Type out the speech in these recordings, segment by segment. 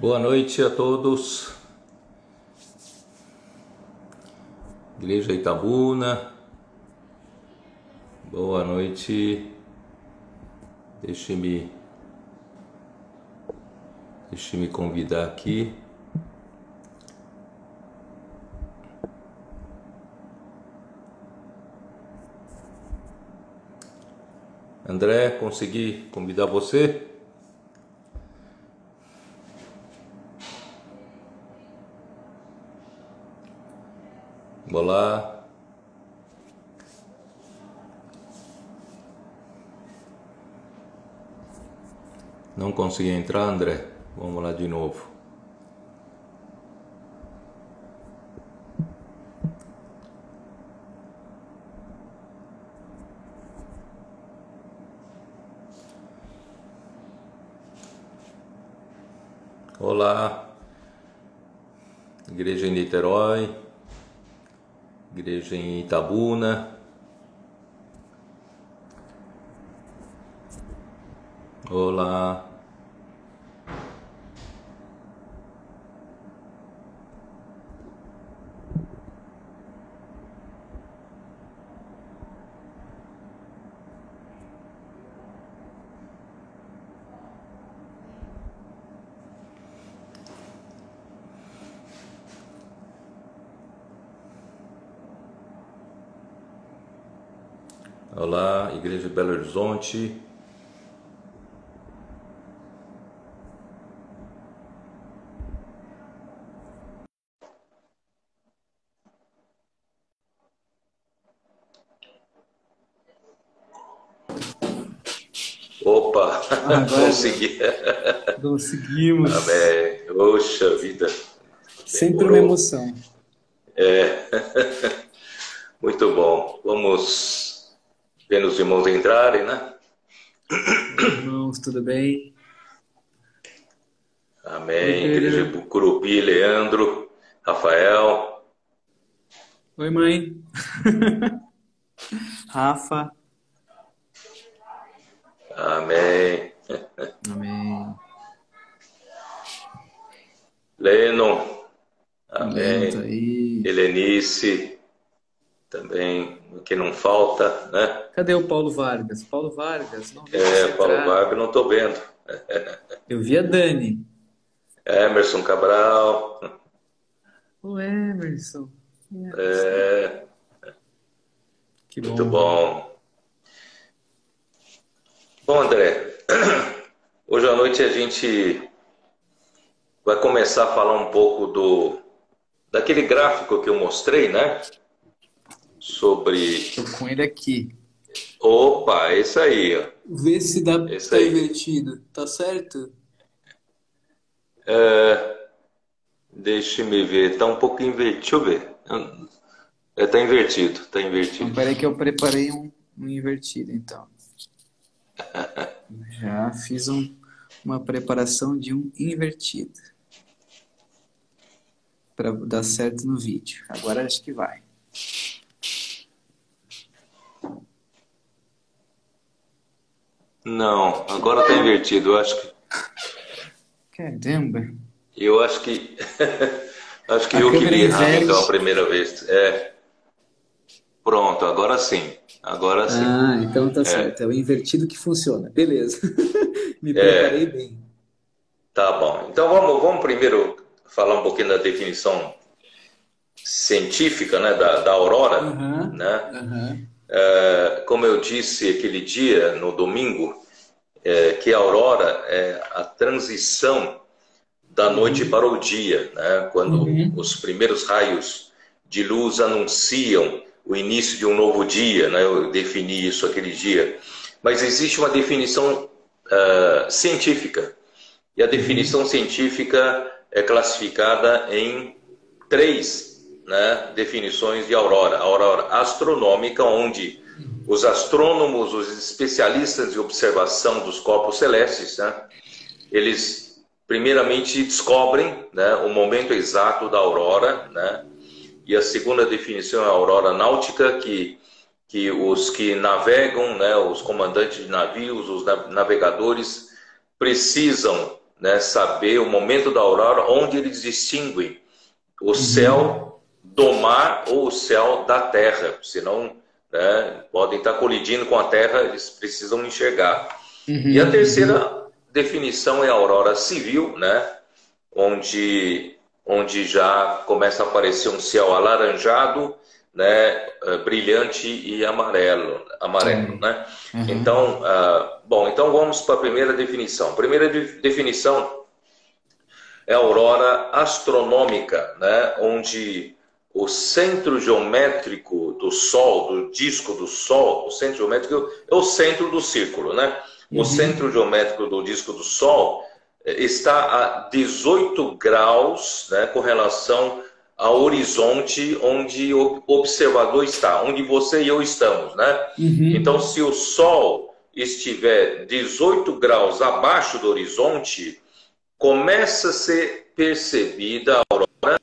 Boa noite a todos. Igreja Itabuna. Boa noite. Deixe-me Deixe-me convidar aqui. André, consegui convidar você? Olá. Não consegui entrar, André? Vamos lá de novo. Olá, Igreja em Niterói, Igreja em Itabuna. Olá. Olá, Igreja de Belo Horizonte. Opa, Agora- consegui. Conseguimos. Amém. Poxa vida. Sempre uma emoção. Muito bom. Vamos ver os irmãos entrarem, né? Irmãos, tudo bem? Amém. Oi, Igreja Curupi, Leandro, Rafael. Oi, mãe. Rafa. Amém. Amém. Lennon. Amém. Aí. Helenice. Também, que não falta, né? Cadê o Paulo Vargas? Paulo Vargas, não vi É, Paulo entrar. Vargas, não estou vendo. Eu vi a Dani. Emerson Cabral. O Emerson. É, Que bom. muito bom. Bom, André, hoje à noite a gente vai começar a falar um pouco do daquele gráfico que eu mostrei, né? Sobre. Tô com ele aqui. Opa, isso aí, ó. Vê se dá Esse tá aí. invertido. Tá certo? É, Deixa-me ver, tá um pouco invertido. Deixa eu ver. É, tá invertido, tá Então, invertido. peraí que eu preparei um, um invertido, então. Já fiz um- uma preparação de um invertido. Para dar certo no vídeo. Agora acho que vai. Não, agora tá invertido. Eu acho que Caramba. eu acho que acho que A eu que li errado então a primeira vez. É. Pronto, agora sim. Agora sim. Ah, então tá certo. É o invertido que funciona. Beleza. Me preparei bem. Tá bom. Então vamos, vamos primeiro falar um pouquinho da definição científica, né, da, da aurora, Aham. né? É, como eu disse aquele dia, no domingo, é, que a aurora é a transição da noite para o dia, né? quando Uhum. os primeiros raios de luz anunciam o início de um novo dia, né? eu defini isso aquele dia. Mas existe uma definição ah, científica, e a definição científica é classificada em três né, definições de aurora. Aurora astronômica, onde os astrônomos, os especialistas de observação dos corpos celestes, né, eles primeiramente descobrem né, o momento exato da aurora, né, e a segunda definição é a aurora náutica, que, que os que navegam, né, os comandantes de navios, os na- navegadores, precisam né, saber o momento da aurora, onde eles distinguem o céu do mar ou o céu da terra, senão né, podem estar colidindo com a terra, eles precisam enxergar. Uhum. E a terceira definição é a aurora civil, né, onde, onde já começa a aparecer um céu alaranjado, né, eh, brilhante e amarelo, amarelo, uhum. né? Uhum. Então, uh, bom, então vamos para a primeira definição. Primeira de definição é a aurora astronômica, né, onde o centro geométrico do Sol, do disco do Sol, o centro geométrico é o centro do círculo, né? Uhum. O centro geométrico do disco do Sol eh, está a 18 graus, né, com relação ao horizonte onde o observador está, onde você e eu estamos, né? Uhum. Então, se o Sol estiver 18 graus abaixo do horizonte, começa a ser percebida a aurora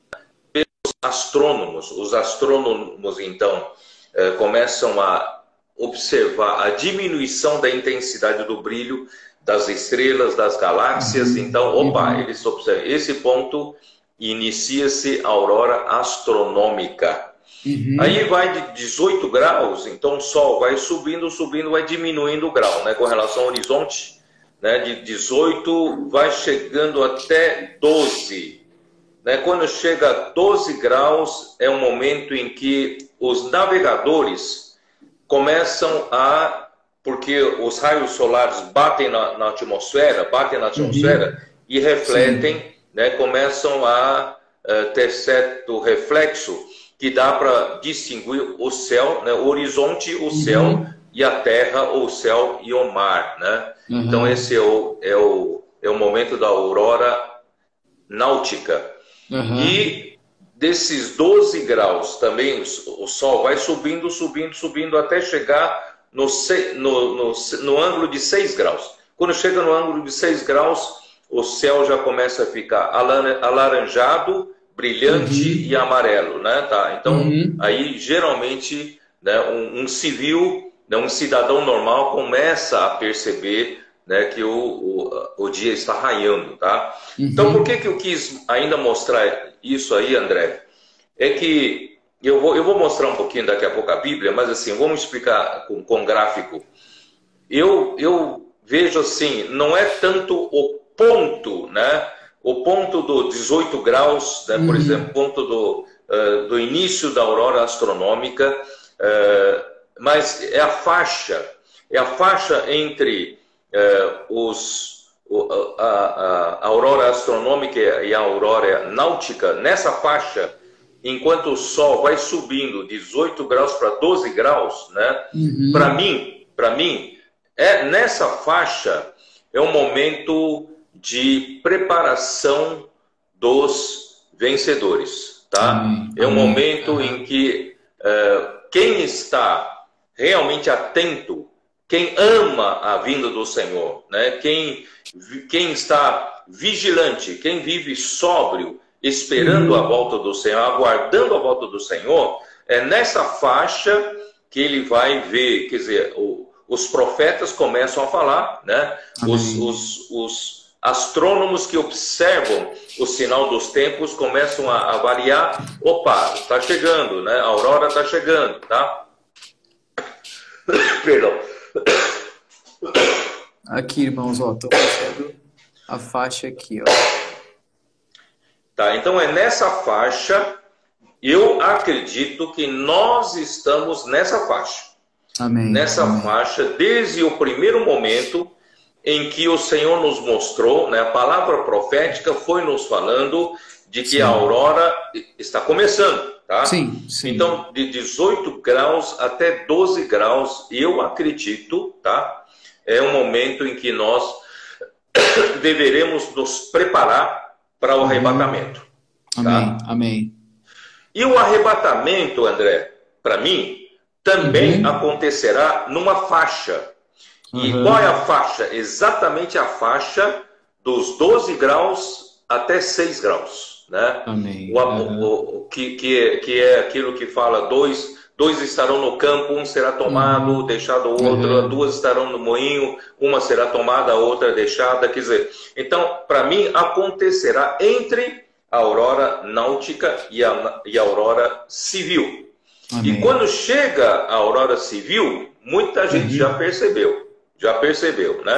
astrônomos. Os astrônomos, então, eh, começam a observar a diminuição da intensidade do brilho das estrelas, das galáxias. Uhum. Então, opa, uhum. eles observam. Esse ponto inicia-se a aurora astronômica. Uhum. Aí vai de 18 graus, então o Sol vai subindo, subindo, vai diminuindo o grau, né, com relação ao horizonte, né, de 18 vai chegando até 12. Né, quando chega a 12 graus, é um momento em que os navegadores começam a, porque os raios solares batem na, na atmosfera, batem na atmosfera uhum. e refletem né, começam a uh, ter certo reflexo que dá para distinguir o céu, né, o horizonte, o uhum. céu e a terra, o céu e o mar. Né? Uhum. Então, esse é o, é, o, é o momento da aurora náutica. Uhum. E desses 12 graus também, o Sol vai subindo, subindo, subindo até chegar no, no, no, no ângulo de 6 graus. Quando chega no ângulo de 6 graus, o céu já começa a ficar alaranjado, brilhante uhum. e amarelo, né? Tá? Então, uhum. aí geralmente né, um, um, civil, né, um cidadão normal começa a perceber né, que o, o, o dia está raiando, tá? Uhum. Então, por que, que eu quis ainda mostrar isso aí, André? É que eu vou, eu vou mostrar um pouquinho daqui a pouco a Bíblia, mas assim, vamos explicar com, com gráfico. Eu, eu vejo assim, não é tanto o ponto, né? O ponto do 18 graus, né? por uhum. exemplo, ponto do, uh, do início da aurora astronômica, uh, mas é a faixa, é a faixa entre uh, os, a, a, a, aurora astronômica e a aurora náutica, nessa faixa, enquanto o Sol vai subindo 18 graus para 12 graus, né? Uhum. Para mim, para mim, é nessa faixa é um momento de preparação dos vencedores, tá? Amém. É um momento Amém. em que uh, quem está realmente atento, quem ama a vinda do Senhor, né? Quem quem está vigilante, quem vive sóbrio, esperando a volta do Senhor, aguardando a volta do Senhor, é nessa faixa que ele vai ver, quer dizer, o, os profetas começam a falar, né? Os, os, os astrônomos que observam o sinal dos tempos começam a avaliar, opa, está chegando, né? A aurora está chegando, tá? Perdão. Aqui, irmãos, ó, tô fazendo a faixa aqui, ó. Tá, então é nessa faixa, eu acredito que nós estamos nessa faixa. Amém. Nessa Amém. faixa, desde o primeiro momento em que o Senhor nos mostrou, né, a palavra profética foi nos falando de que sim. a aurora está começando, tá? Sim, sim. Então, de 18 graus até 12 graus, eu acredito, tá? É um momento em que nós deveremos nos preparar para o arrebatamento. Tá? Amém, amém. E o arrebatamento, André, para mim, também uhum. acontecerá numa faixa. E uhum. qual é a faixa? Exatamente a faixa dos 12 graus até 6 graus. Né? Amém. O, uhum. o, o, que, que, é, que é aquilo que fala 2 dois estarão no campo, um será tomado, uhum. deixado outro, uhum. duas estarão no moinho, uma será tomada, a outra deixada. Quer dizer, então, para mim, acontecerá entre a aurora náutica e a, e a aurora civil. Amém. E quando chega a aurora civil, muita gente uhum. já percebeu, já percebeu, né?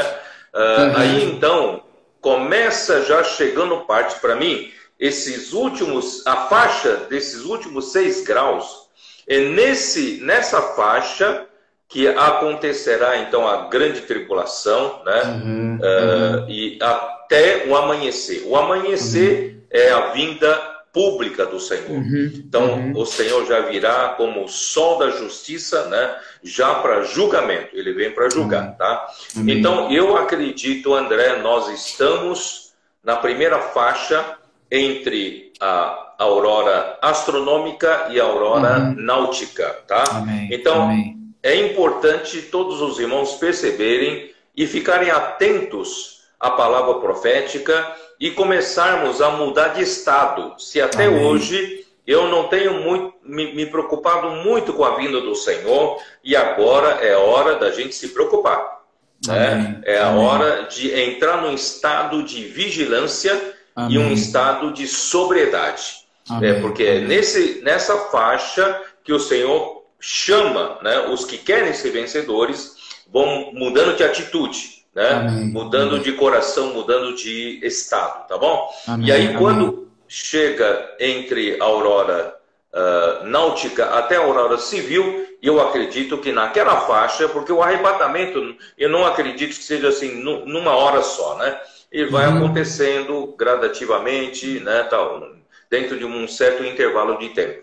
Uh, aí então começa já chegando parte para mim esses últimos, a faixa desses últimos seis graus é nesse, nessa faixa que acontecerá então a grande tribulação, né? Uhum, uh, uhum. E até o amanhecer. O amanhecer uhum. é a vinda pública do Senhor. Uhum, então uhum. o Senhor já virá como o sol da justiça, né? Já para julgamento. Ele vem para julgar, tá? Então eu acredito, André, nós estamos na primeira faixa entre a aurora astronômica e a aurora uhum. náutica, tá? Amém. Então, Amém. é importante todos os irmãos perceberem e ficarem atentos à palavra profética e começarmos a mudar de estado. Se até Amém. hoje eu não tenho muito, me, me preocupado muito com a vinda do Senhor e agora é hora da gente se preocupar. Né? É a hora de entrar num estado de vigilância Amém. e um estado de sobriedade. É, porque é nesse, nessa faixa que o Senhor chama né, os que querem ser vencedores, vão mudando de atitude, né? mudando de coração, mudando de estado, tá bom? E aí, quando chega entre a aurora uh, náutica até a aurora civil, eu acredito que naquela faixa, porque o arrebatamento, eu não acredito que seja assim numa hora só, né? E vai uhum. acontecendo gradativamente, né, tal, dentro de um certo intervalo de tempo.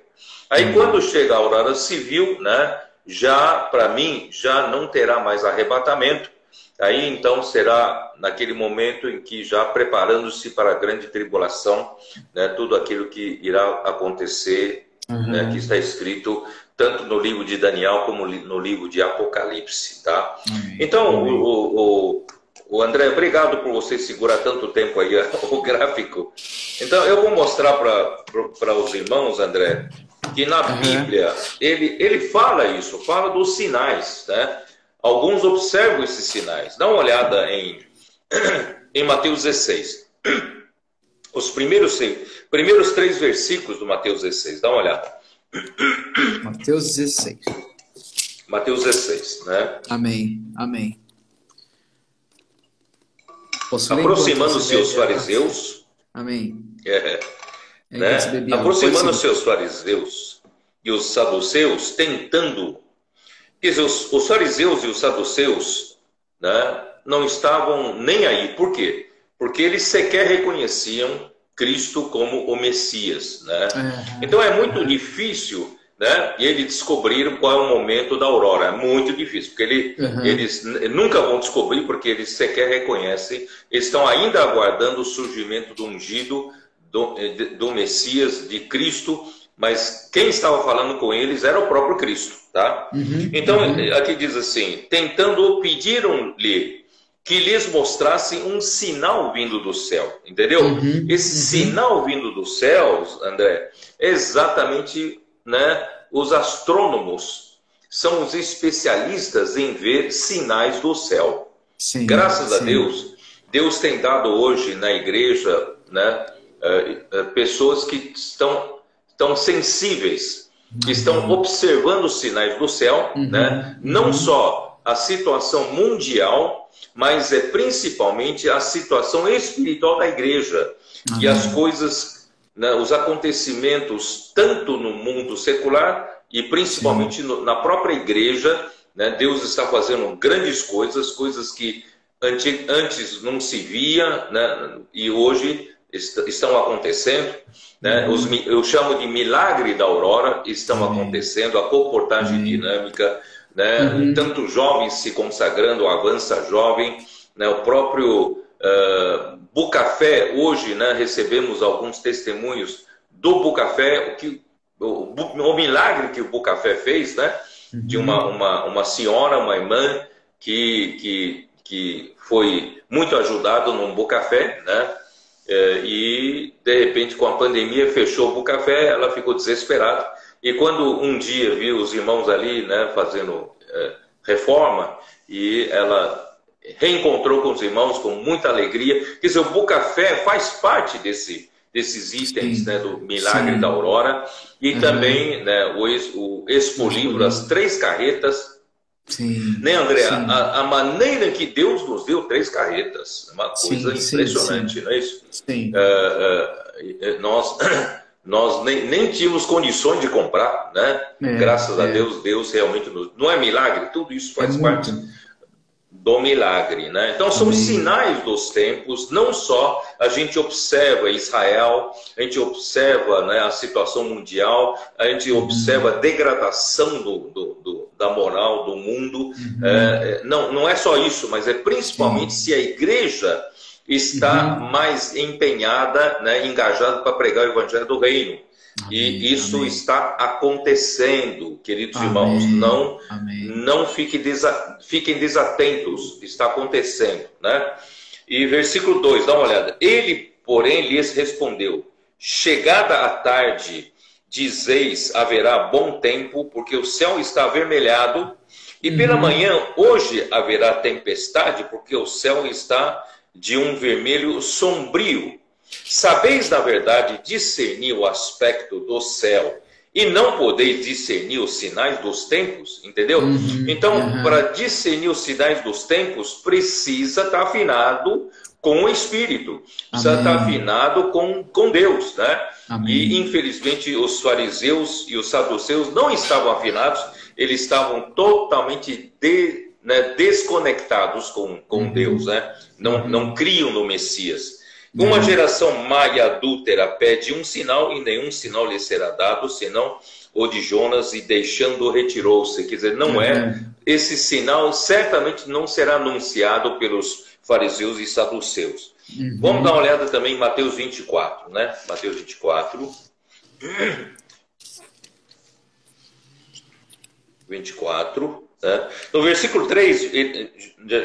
Aí uhum. quando chega a aurora civil, né, já para mim já não terá mais arrebatamento. Aí então será naquele momento em que já preparando-se para a grande tribulação, né, tudo aquilo que irá acontecer, uhum. né, que está escrito tanto no livro de Daniel como no livro de Apocalipse, tá? Então o, o o André, obrigado por você segurar tanto tempo aí o gráfico. Então, eu vou mostrar para os irmãos, André, que na uhum. Bíblia ele, ele fala isso, fala dos sinais. Né? Alguns observam esses sinais. Dá uma olhada em, em Mateus 16. Os primeiros, primeiros três versículos do Mateus 16. Dá uma olhada. Mateus 16. Mateus 16, né? Amém, amém. Aproximando-se os fariseus. Amém. É, é né? Aproximando-se os fariseus e os saduceus, tentando. Quer dizer, os, os fariseus e os saduceus né, não estavam nem aí. Por quê? Porque eles sequer reconheciam Cristo como o Messias. Né? Então é muito difícil né? E eles descobriram qual é o momento da aurora. É muito difícil, porque ele, uhum. eles nunca vão descobrir, porque eles sequer reconhecem. Eles estão ainda aguardando o surgimento do ungido, do, do Messias, de Cristo, mas quem estava falando com eles era o próprio Cristo, tá? Uhum. Então, uhum. aqui diz assim: tentando, pediram-lhe que lhes mostrassem um sinal vindo do céu, entendeu? Uhum. Esse uhum. sinal vindo dos céus, André, é exatamente né, os astrônomos são os especialistas em ver sinais do céu. Sim, Graças sim. a Deus, Deus tem dado hoje na igreja né, uh, uh, pessoas que estão, estão sensíveis, que estão uhum. observando os sinais do céu, uhum. né, não uhum. só a situação mundial, mas é principalmente a situação espiritual da igreja e as coisas né, os acontecimentos, tanto no mundo secular e principalmente no, na própria igreja. Né, Deus está fazendo grandes coisas, coisas que antes não se via né, e hoje est estão acontecendo. Né? Uhum. Os, eu chamo de milagre da aurora, estão acontecendo, a comportagem dinâmica, né? Uhum. tanto jovens se consagrando, avança jovem, né? o próprio Uh, Bucafé, hoje né, recebemos alguns testemunhos do Bucafé, o, que, o, o milagre que o Bucafé fez, né? Uhum. De uma, uma, uma senhora, uma irmã, que, que, que foi muito ajudada num Bucafé, né? É, e de repente com a pandemia fechou o Bucafé, ela ficou desesperada E quando um dia viu os irmãos ali, né, fazendo é, reforma, e ela reencontrou com os irmãos com muita alegria. Quer dizer, o Boca Fé faz parte desse, desses itens né, do Milagre Sim. da Aurora. E uhum. também né, o, o Expo Livro, as três carretas. Sim. Né, André? A, a, maneira que Deus nos deu três carretas. Uma coisa sim, impressionante, sim, não é isso? Sim. Uh, uh, nós. nós nem, nem tínhamos condições de comprar, né? É, Graças é. a Deus, Deus realmente nos. Não é milagre? Tudo isso faz é parte do milagre. Né? Então, são sinais dos tempos, não só a gente observa Israel, a gente observa né, a situação mundial, a gente uhum. observa a degradação do, do, do, da moral do mundo. Uhum. É, é não, não é só isso, mas é principalmente se a igreja está uhum. mais empenhada, né, engajada para pregar o evangelho do reino. Amém, e isso amém. está acontecendo, queridos amém, irmãos. Não, não fiquem, desa fiquem desatentos, está acontecendo. Né? E versículo 2, dá uma olhada. Ele, porém, lhes respondeu: Chegada a tarde, dizeis haverá bom tempo, porque o céu está avermelhado, e pela uhum. manhã hoje haverá tempestade, porque o céu está de um vermelho sombrio. Sabeis, na verdade, discernir o aspecto do céu e não podeis discernir os sinais dos tempos, entendeu? Uhum, então, uhum. para discernir os sinais dos tempos, precisa estar afinado com o Espírito, precisa Amém. estar afinado com, com Deus, né? Amém. E, infelizmente, os fariseus e os saduceus não estavam afinados, eles estavam totalmente de, né, desconectados com, com uhum. Deus, né? Não, não criam no Messias. Uma geração má e adúltera pede um sinal e nenhum sinal lhe será dado, senão o de Jonas, e deixando retirou-se. Quer dizer, não é. Uhum. Esse sinal certamente não será anunciado pelos fariseus e saduceus. Uhum. Vamos dar uma olhada também em Mateus 24, né? Mateus 24. 24. Né? No versículo 3,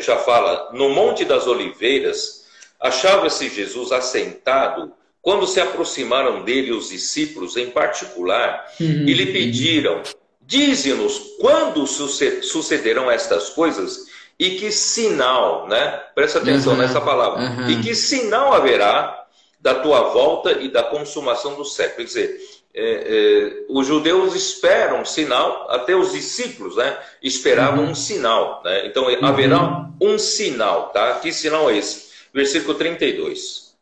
já fala: No Monte das Oliveiras Achava-se Jesus assentado quando se aproximaram dele os discípulos em particular uhum. e lhe pediram: Dize-nos quando sucederão estas coisas e que sinal, né? Presta atenção uhum. nessa palavra. Uhum. E que sinal haverá da tua volta e da consumação do século? Quer dizer, é, é, os judeus esperam um sinal, até os discípulos, né? Esperavam uhum. um sinal, né? Então haverá uhum. um sinal, tá? Que sinal é esse? versículo 32.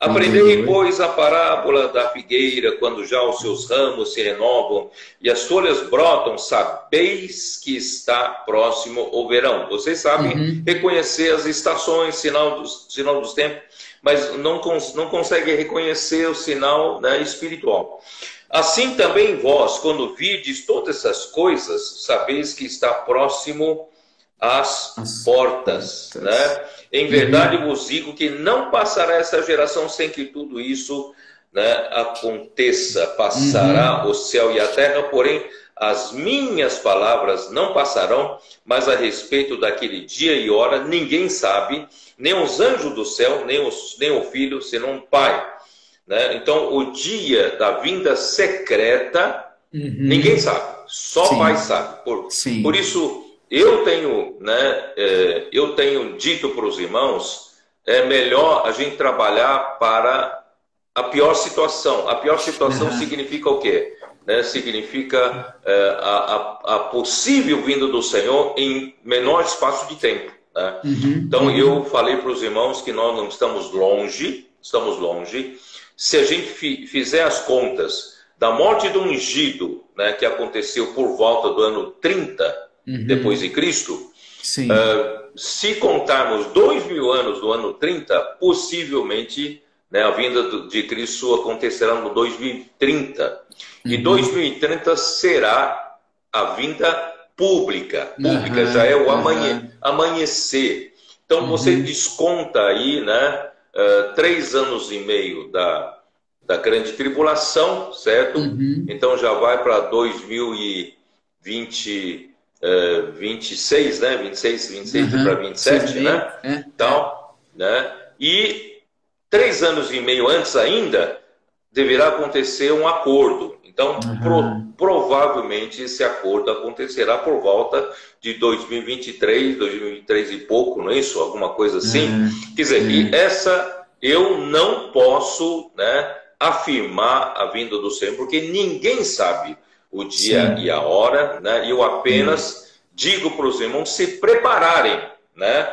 Aprendei, pois, a parábola da figueira, quando já os seus ramos se renovam e as folhas brotam, sabeis que está próximo o verão. Vocês sabem uhum. reconhecer as estações, sinal dos, sinal dos tempos, mas não, cons, não conseguem reconhecer o sinal né, espiritual. Assim também vós, quando vides todas essas coisas, sabeis que está próximo as, as portas, portas, né? Em uhum. verdade vos digo que não passará essa geração sem que tudo isso né, aconteça. Passará uhum. o céu e a terra, porém as minhas palavras não passarão, mas a respeito daquele dia e hora ninguém sabe, nem os anjos do céu, nem, os, nem o filho, senão o Pai. Né? Então, o dia da vinda secreta, uhum. ninguém sabe, só o Pai sabe. Por, por isso, eu tenho, né, é, eu tenho dito para os irmãos, é melhor a gente trabalhar para a pior situação. A pior situação uhum. significa o quê? Né, significa é, a, a, a, possível vinda do Senhor em menor espaço de tempo. Né? Uhum. Então uhum. eu falei para os irmãos que nós não estamos longe, estamos longe. Se a gente fizer as contas da morte do ungido, né, que aconteceu por volta do ano 30, uhum. depois de Cristo, uh, se contarmos dois mil anos do ano 30, possivelmente né, a vinda de Cristo acontecerá no 2030. Uhum. E 2030 será a vinda pública. Pública uhum. já é o amanhã, amanhecer. Então você uhum. desconta aí né, uh, três anos e meio da, da grande tribulação, certo? Uhum. Então já vai para 2020 uh, 26, né? 26, 26 uhum. para 27, Sim, né? É. Então, né? E três anos e meio antes ainda, deverá acontecer um acordo. Então, uhum. pro, provavelmente esse acordo acontecerá por volta de 2023, 2023 e pouco, não é isso? Alguma coisa assim. Uhum. Quer dizer, uhum. essa eu não posso né, afirmar a vinda do Senhor, porque ninguém sabe o dia Sim. e a hora, né? Eu apenas digo para os irmãos se prepararem, né?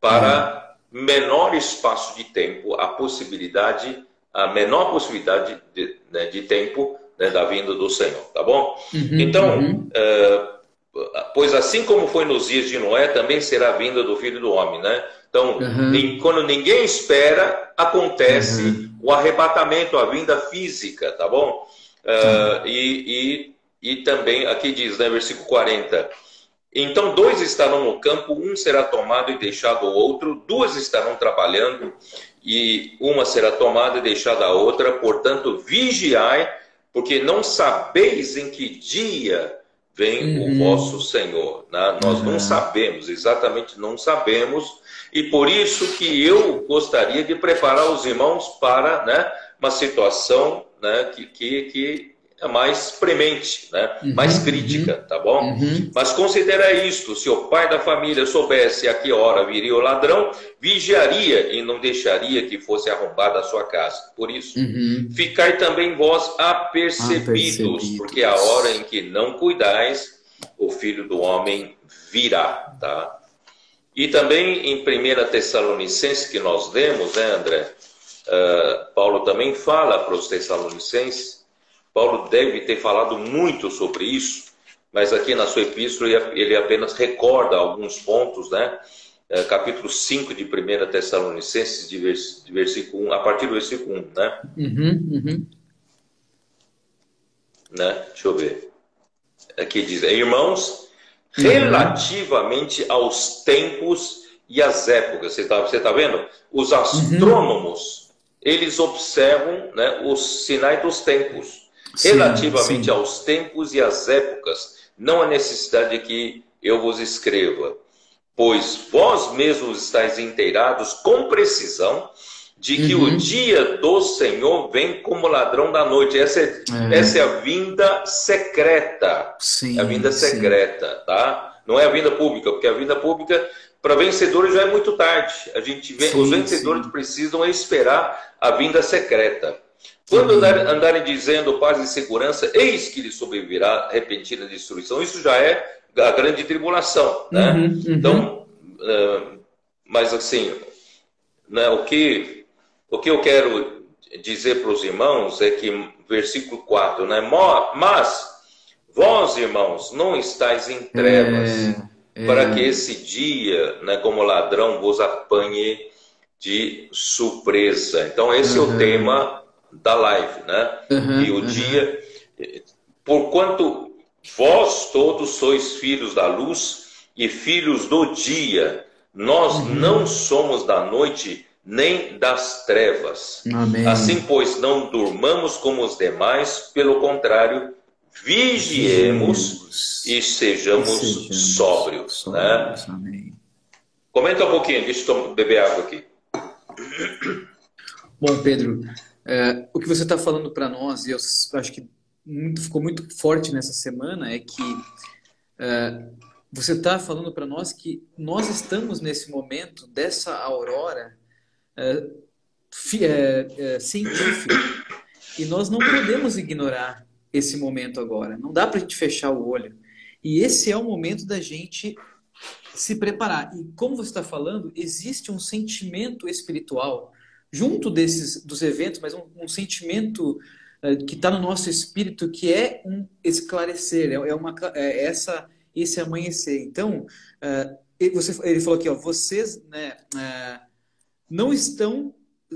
Para menor espaço de tempo, a possibilidade, a menor possibilidade de, né, de tempo né, da vinda do Senhor, tá bom? Uhum, então, uhum. Uh, pois assim como foi nos dias de Noé, também será a vinda do Filho do Homem, né? Então, uhum. quando ninguém espera, acontece uhum. o arrebatamento, a vinda física, tá bom? Uh, e, e, e também, aqui diz, né, versículo 40, então dois estarão no campo, um será tomado e deixado ao outro, duas estarão trabalhando e uma será tomada e deixada a outra, portanto, vigiai, porque não sabeis em que dia vem uhum. o vosso Senhor. Né? Nós uhum. não sabemos, exatamente não sabemos, e por isso que eu gostaria de preparar os irmãos para né, uma situação né, que, que, que mais premente, né? Uhum, mais crítica, uhum, tá bom? Uhum. Mas considera isto: se o pai da família soubesse a que hora viria o ladrão, vigiaria e não deixaria que fosse arrombada a sua casa. Por isso, uhum. ficai também vós apercebidos, apercebidos, porque a hora em que não cuidais, o filho do homem virá, tá? E também em 1 Tessalonicenses, que nós lemos, né, André? Uh, Paulo também fala para os Tessalonicenses Paulo deve ter falado muito sobre isso, mas aqui na sua epístola ele apenas recorda alguns pontos, né? É, capítulo 5 de 1 Tessalonicenses, de, vers, de versículo 1, a partir do versículo 1, né? Uhum, uhum. né? Deixa eu ver. Aqui diz: Irmãos, uhum. relativamente aos tempos e às épocas, você está você tá vendo? Os astrônomos, eles observam né, os sinais dos tempos. Relativamente sim. aos tempos e às épocas, não há necessidade de que eu vos escreva, pois vós mesmos estáis inteirados com precisão de que uhum. o dia do Senhor vem como ladrão da noite. Essa é, é. Essa é a vinda secreta. Sim, é a vinda secreta, sim. tá? Não é a vinda pública, porque a vinda pública para vencedores já é muito tarde. A gente vê, sim, os vencedores precisam esperar a vinda secreta. Quando andarem dizendo paz e segurança, eis que lhe sobrevirá repentina destruição. Isso já é a grande tribulação, né? Uhum, uhum. Então, uh, mas assim, né, o, que, o que eu quero dizer para os irmãos é que, versículo 4, né? Mas vós, irmãos, não estáis em trevas, é, é... para que esse dia, né, como ladrão, vos apanhe de surpresa. Então, esse uhum. é o tema da live, né? Uhum, e o uhum. dia, porquanto vós todos sois filhos da luz e filhos do dia, nós uhum. não somos da noite nem das trevas. Amém. Assim, pois, não durmamos como os demais, pelo contrário, vigiemos e sejamos, e sejamos sóbrios. sóbrios né? Amém. Comenta um pouquinho, deixa eu beber água aqui. Bom, Pedro, é, o que você está falando para nós, e eu acho que muito, ficou muito forte nessa semana, é que é, você está falando para nós que nós estamos nesse momento dessa aurora é, é, é, científica e nós não podemos ignorar esse momento agora. Não dá para a gente fechar o olho. E esse é o momento da gente se preparar. E como você está falando, existe um sentimento espiritual junto desses dos eventos, mas um, um sentimento uh, que está no nosso espírito que é um esclarecer, é, é uma é essa esse amanhecer. Então, ele, você, ele falou aqui, ó, vocês né, uh, não estão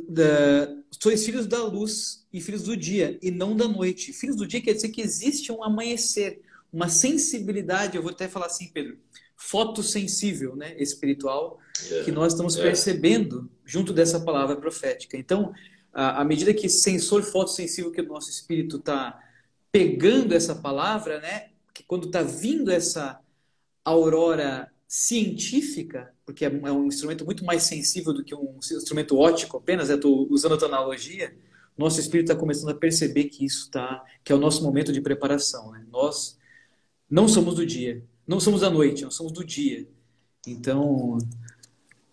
da, sois filhos da luz e filhos do dia e não da noite. Filhos do dia quer dizer que existe um amanhecer, uma sensibilidade. Eu vou até falar assim, Pedro, fotossensível, né, espiritual, que nós estamos é. percebendo junto dessa palavra profética. Então, à medida que sensor fotossensível que o nosso espírito está pegando essa palavra, né, que quando está vindo essa aurora científica, porque é, é um instrumento muito mais sensível do que um instrumento óptico apenas, estou usando a tua analogia, nosso espírito está começando a perceber que isso está, que é o nosso momento de preparação. Né? Nós não somos do dia, não somos da noite, nós somos do dia. Então,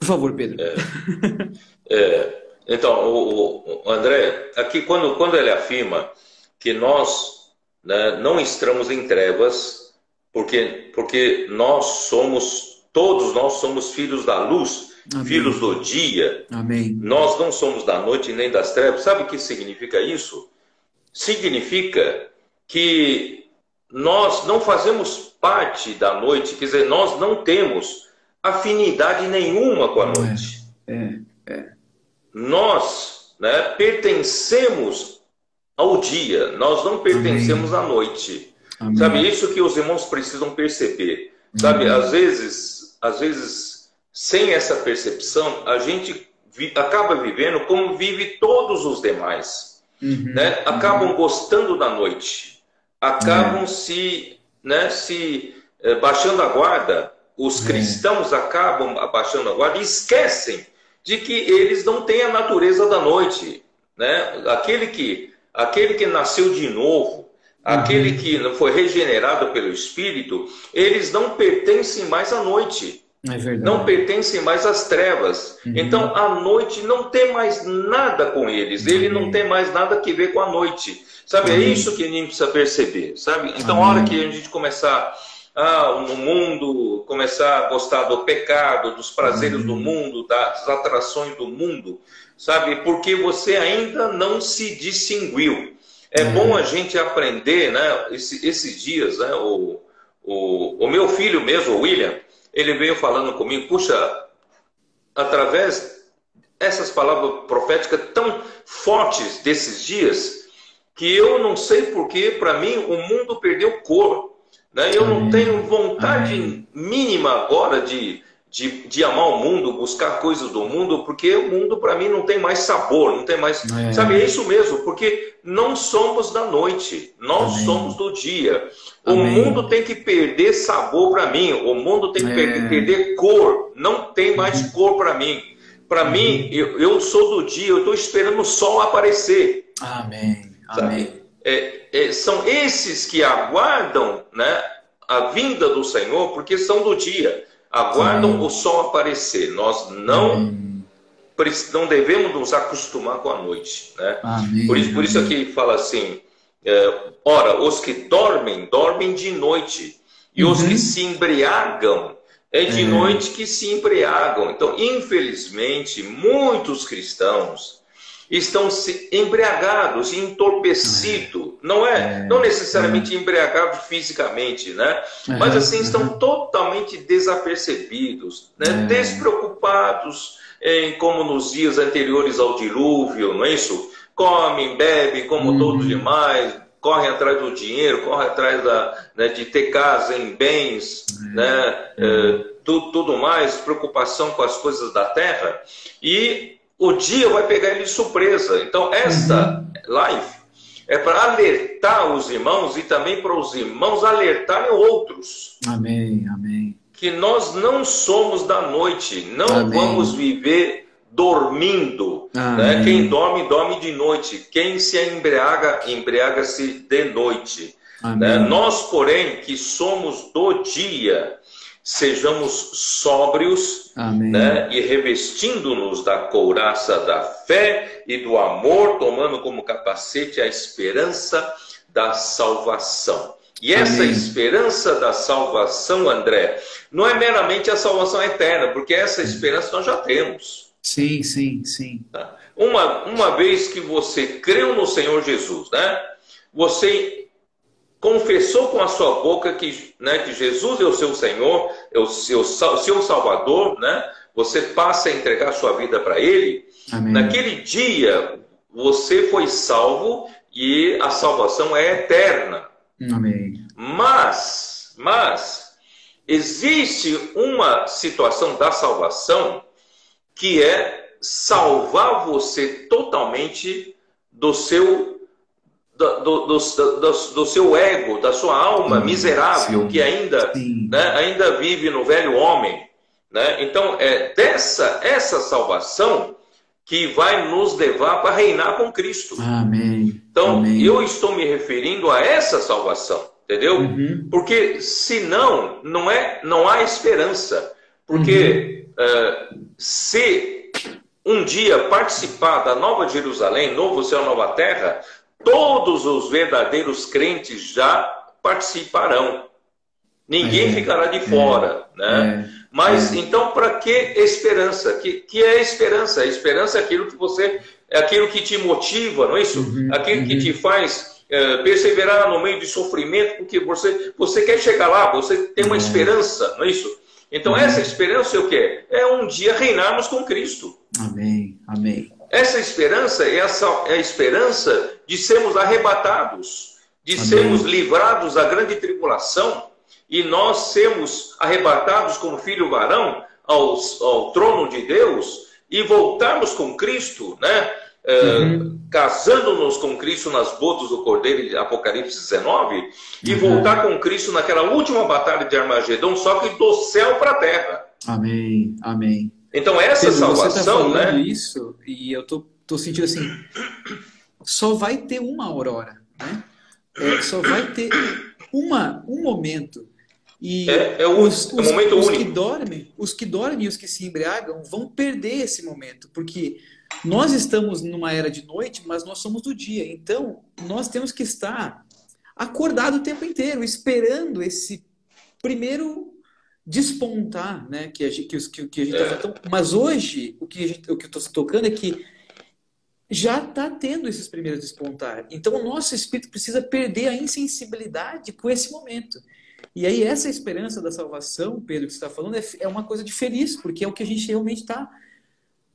por favor, Pedro. É, é, então, o, o, André, aqui quando, quando ele afirma que nós né, não estamos em trevas, porque, porque nós somos, todos nós somos filhos da luz, Amém. filhos do dia. Amém. Nós não somos da noite nem das trevas. Sabe o que significa isso? Significa que nós não fazemos parte da noite, quer dizer, nós não temos afinidade nenhuma com a é, noite. É, é. Nós né, pertencemos ao dia, nós não pertencemos Amém. à noite. Amém. Sabe, isso que os irmãos precisam perceber. Sabe, Amém. às vezes, às vezes, sem essa percepção, a gente vi, acaba vivendo como vive todos os demais. Uhum. Né? Acabam uhum. gostando da noite, acabam é. se, né, se eh, baixando a guarda, os é. cristãos acabam abaixando a guarda e esquecem de que eles não têm a natureza da noite. Né? Aquele, que, aquele que nasceu de novo, uhum. aquele que foi regenerado pelo Espírito, eles não pertencem mais à noite. É não pertencem mais às trevas. Uhum. Então a noite não tem mais nada com eles. Ele não tem mais nada que ver com a noite. Sabe? É isso que a gente precisa perceber. Sabe? Então, a hora que a gente começar ah, no mundo, começar a gostar do pecado, dos prazeres uhum. do mundo, das atrações do mundo, sabe? Porque você ainda não se distinguiu. É uhum. bom a gente aprender, né? Esse, esses dias, né? O, o, o meu filho mesmo, o William, ele veio falando comigo, puxa, através essas palavras proféticas tão fortes desses dias, que eu não sei porque, para mim, o mundo perdeu cor. Né? Eu não tenho vontade Amém. mínima agora de, de, de, amar o mundo, buscar coisas do mundo, porque o mundo para mim não tem mais sabor, não tem mais. É. Sabe, é isso mesmo, porque não somos da noite, nós Amém. somos do dia. O Amém. mundo tem que perder sabor para mim, o mundo tem que é. perder cor, não tem mais uhum. cor para mim. Para uhum. mim, eu, eu, sou do dia, eu estou esperando o sol aparecer. Amém. Amém é, é, são esses que aguardam né, a vinda do Senhor, porque são do dia, aguardam Sim. o sol aparecer. Nós não, não devemos nos acostumar com a noite. Né? Amém. Por, isso, por isso aqui fala assim: é, ora, os que dormem, dormem de noite, e uhum. os que se embriagam, é de é. noite que se embriagam. Então, infelizmente, muitos cristãos estão se embriagados, entorpecidos, é. não é, é, não necessariamente é. embriagados fisicamente, né? É. Mas assim estão totalmente desapercebidos, né? É. Despreocupados em como nos dias anteriores ao dilúvio, não é isso? Comem, bebem como uhum. todos demais, correm atrás do dinheiro, correm atrás da, né, de ter casa em bens, né? tudo, tudo mais, preocupação com as coisas da terra e o dia vai pegar ele de surpresa. Então, esta uhum. live é para alertar os irmãos e também para os irmãos alertarem outros. Amém, amém. Que nós não somos da noite, não amém. vamos viver dormindo. Né? Quem dorme, dorme de noite. Quem se embriaga, embriaga-se de noite. Né? Nós, porém, que somos do dia, sejamos sóbrios né, e revestindo-nos da couraça da fé e do amor, tomando como capacete a esperança da salvação. E essa Amém. esperança da salvação, André, não é meramente a salvação eterna, porque essa esperança nós já temos. Sim, sim, sim. Tá? Uma, uma vez que você creu no Senhor Jesus, né? Você confessou com a sua boca que, né, que Jesus é o seu Senhor, é o seu, seu Salvador, né? Você passa a entregar a sua vida para Ele. Amém. Naquele dia, você foi salvo e a salvação é eterna. Amém. Mas, mas, existe uma situação da salvação que é salvar você totalmente do seu do, do, do, do, seu ego, da sua alma sim, miserável, sim, que ainda, né, ainda vive no velho homem. Né? Então, é, dessa essa salvação que vai nos levar para reinar com Cristo. Amém. Então, Amém. eu estou me referindo a essa salvação, entendeu? Uhum. Porque senão não é, não há esperança. Porque uh, se um dia participar da Nova Jerusalém, Novo Céu, Nova Terra, todos os verdadeiros crentes já participarão. Ninguém É, ficará de fora, né? É, Mas é. então, para que esperança? Que, que é esperança? A esperança é aquilo que você, é aquilo que te motiva, não é isso? Uhum, aquilo que uhum. te faz eh, perseverar no meio de sofrimento, porque você, você quer chegar lá, você tem uma É. esperança, não é isso? Então, Uhum. essa esperança é o quê? É um dia reinarmos com Cristo. Amém. Amém. Essa esperança é, essa, é a esperança de sermos arrebatados, de Amém. sermos livrados da grande tribulação e nós sermos arrebatados como filho varão aos, ao trono de Deus e voltarmos com Cristo, né? Eh, Uhum. Casando-nos com Cristo nas bodas do Cordeiro, em Apocalipse 19, e Uhum. voltar com Cristo naquela última batalha de Armagedon, só que do céu para a terra. Amém. Amém. Então, essa Pedro, você salvação, falando né? isso e eu tô, tô sentindo assim, só vai ter uma aurora, né? É, só vai ter uma, um momento. E É, é o- os, é um os- momento os único. que dormem, os que dormem e os que se embriagam vão perder esse momento, porque nós estamos numa era de noite, mas nós somos do dia. Então, nós temos que estar acordado o tempo inteiro, esperando esse primeiro despontar, né? Que a gente, que, os- que, a gente tá É. Então, mas hoje, o que, gente, o que eu estou tocando é que já está tendo esses primeiros despontar. Então, o nosso espírito precisa perder a insensibilidade com esse momento. E aí, essa esperança da salvação, Pedro, que você está falando, é, é uma coisa de feliz, porque é o que a gente realmente está.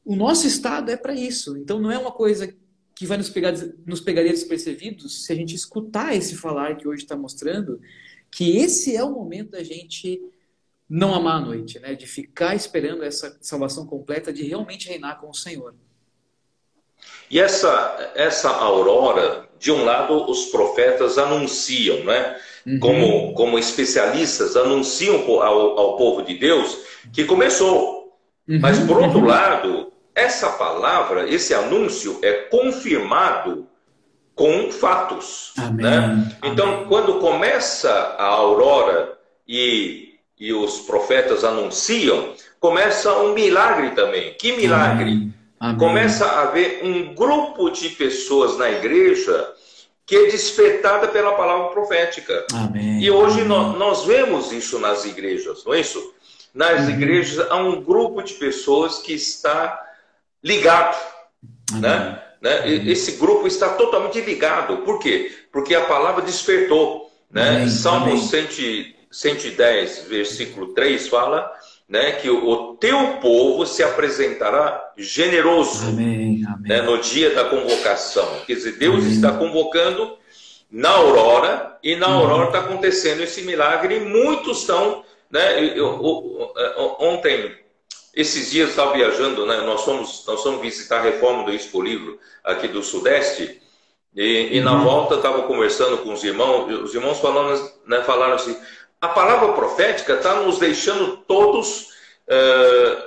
O nosso estado é para isso. Então, não é uma coisa que vai nos pegar, nos pegaria despercebidos se a gente escutar esse falar que hoje está mostrando que esse é o momento da gente não amar a noite, né? De ficar esperando essa salvação completa, de realmente reinar com o Senhor. E essa, essa aurora, de um lado, os profetas anunciam, né? Uhum. Como, como especialistas, anunciam ao, ao povo de Deus que começou. Uhum, Mas, por outro uhum. lado, essa palavra, esse anúncio é confirmado com fatos. Né? Então, Amém. quando começa a aurora e, e os profetas anunciam, começa um milagre também. Que milagre? Amém. Amém. Começa a haver um grupo de pessoas na igreja que é despertada pela palavra profética. Amém. E hoje Amém. nós, nós vemos isso nas igrejas, não é isso? Nas Uhum. igrejas há um grupo de pessoas que está ligado, né? né? Esse grupo está totalmente ligado. Por quê? Porque a palavra despertou. Né? Salmo amém. 100 110, versículo 3 fala né, que o, teu povo se apresentará generoso Amém. Amém. né, no dia da convocação. Quer dizer, Deus Amém. está convocando na aurora e na aurora está acontecendo esse milagre e muitos estão. Né, eu- eu- eu- ontem, esses dias, estava viajando, né, nós, fomos, nós fomos visitar a reforma do Expo Livro aqui do Sudeste. E, e na Uhum. volta eu estava conversando com os irmãos, os irmãos falando, né, falaram assim: a palavra profética está nos deixando todos, eh,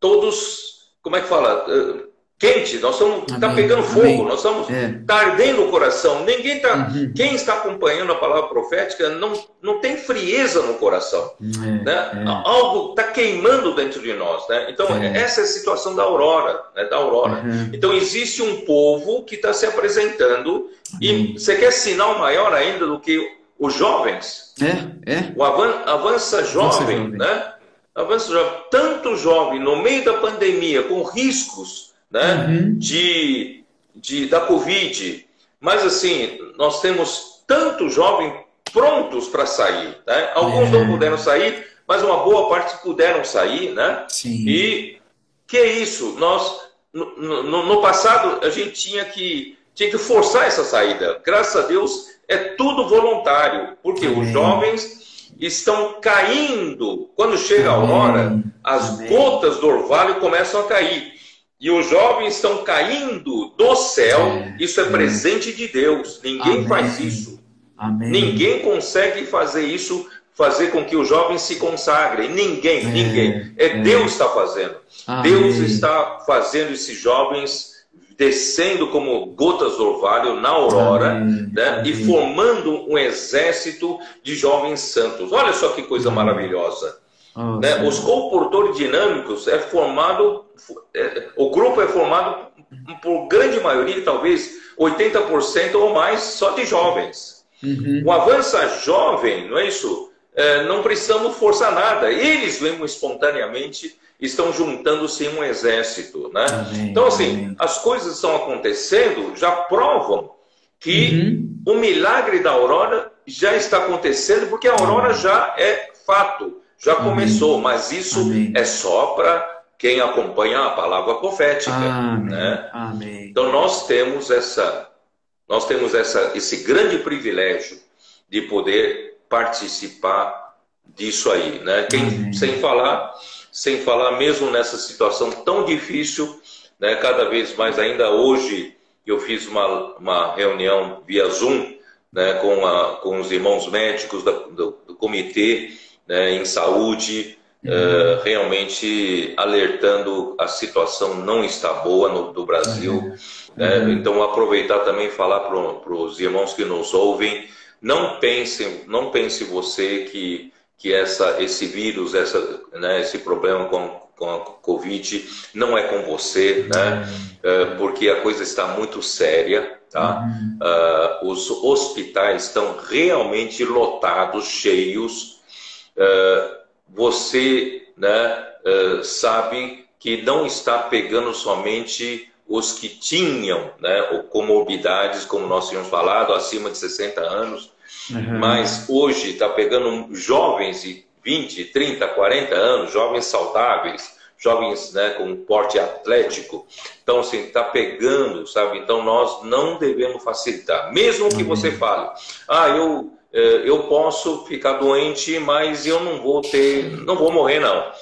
todos, como é que fala? Eh, quente, nós estamos, está pegando fogo, amém. nós estamos, É. está ardendo o coração. Ninguém está, Uhum. quem está acompanhando a palavra profética não, não tem frieza no coração. É, Né? é. Algo está queimando dentro de nós. Né? Então, É. essa é a situação da aurora. Né? Da aurora. Uhum. Então, existe um povo que está se apresentando, Amém. e você quer sinal maior ainda do que os jovens? É, é. O avan- avança jovem, jovem. né? Avança jovem. Tanto jovem no meio da pandemia, com riscos né? Uhum. de, de, da Covid. Mas, assim, nós temos tanto jovem prontos para sair. Né? Alguns É. não puderam sair, mas uma boa parte puderam sair, né? Sim. E que é isso? Nós no, no- no passado a gente tinha que tinha que forçar essa saída. Graças a Deus é tudo voluntário, porque Amém. os jovens estão caindo. Quando chega a aurora, Amém. as Amém. gotas do orvalho começam a cair. E os jovens estão caindo do céu. É, Isso é, presente de Deus. Ninguém Amém. faz isso. Amém. Ninguém consegue fazer isso fazer com que os jovens se consagrem. Ninguém, é, ninguém. É, é. Deus está fazendo. Amém. Deus está fazendo esses jovens descendo como gotas do orvalho na aurora Amém. Né? Amém. e formando um exército de jovens santos. Olha só que coisa maravilhosa. Oh, né? Os comportores dinâmicos é formado, é, o grupo é formado por grande maioria, talvez 80% ou mais, só de jovens. Uhum. O Avança Jovem, não é isso? É, não precisamos forçar nada. Eles mesmo espontaneamente estão juntando-se em um exército. Né? Amém, então, assim, amém. as coisas estão acontecendo, já provam que uhum. o milagre da aurora já está acontecendo, porque a aurora já é fato, já amém. começou, mas isso é só para quem acompanha a palavra profética. Né? Então, nós temos essa. Nós temos essa, esse grande privilégio de poder participar disso aí, né? Quem, sem falar sem falar mesmo nessa situação tão difícil, né, cada vez mais ainda hoje eu fiz uma, uma reunião via Zoom né, com, a, com os irmãos médicos da, do, do, comitê né, em saúde, uhum. uh, realmente alertando a situação não está boa no, do Brasil. Uhum. Né? Uhum. Então aproveitar também falar para os irmãos que nos ouvem, não pensem, não pense você que que essa, esse vírus, essa, né, esse problema com, com a Covid não é com você, né? Uhum. porque a coisa está muito séria, tá? Uhum. Uh, os hospitais estão realmente lotados, cheios. Uh, você, né, uh, sabe que não está pegando somente os que tinham, né, comorbidades, como nós tínhamos falado, acima de 60 anos, Uhum. Mas hoje está pegando jovens de 20, 30, 40 anos, jovens saudáveis, jovens né, com porte atlético. Então, assim, está pegando, sabe? Então, nós não devemos facilitar. Mesmo que uhum. você fale, ah, eu, eh, eu posso ficar doente, mas eu não vou ter, não vou morrer, não.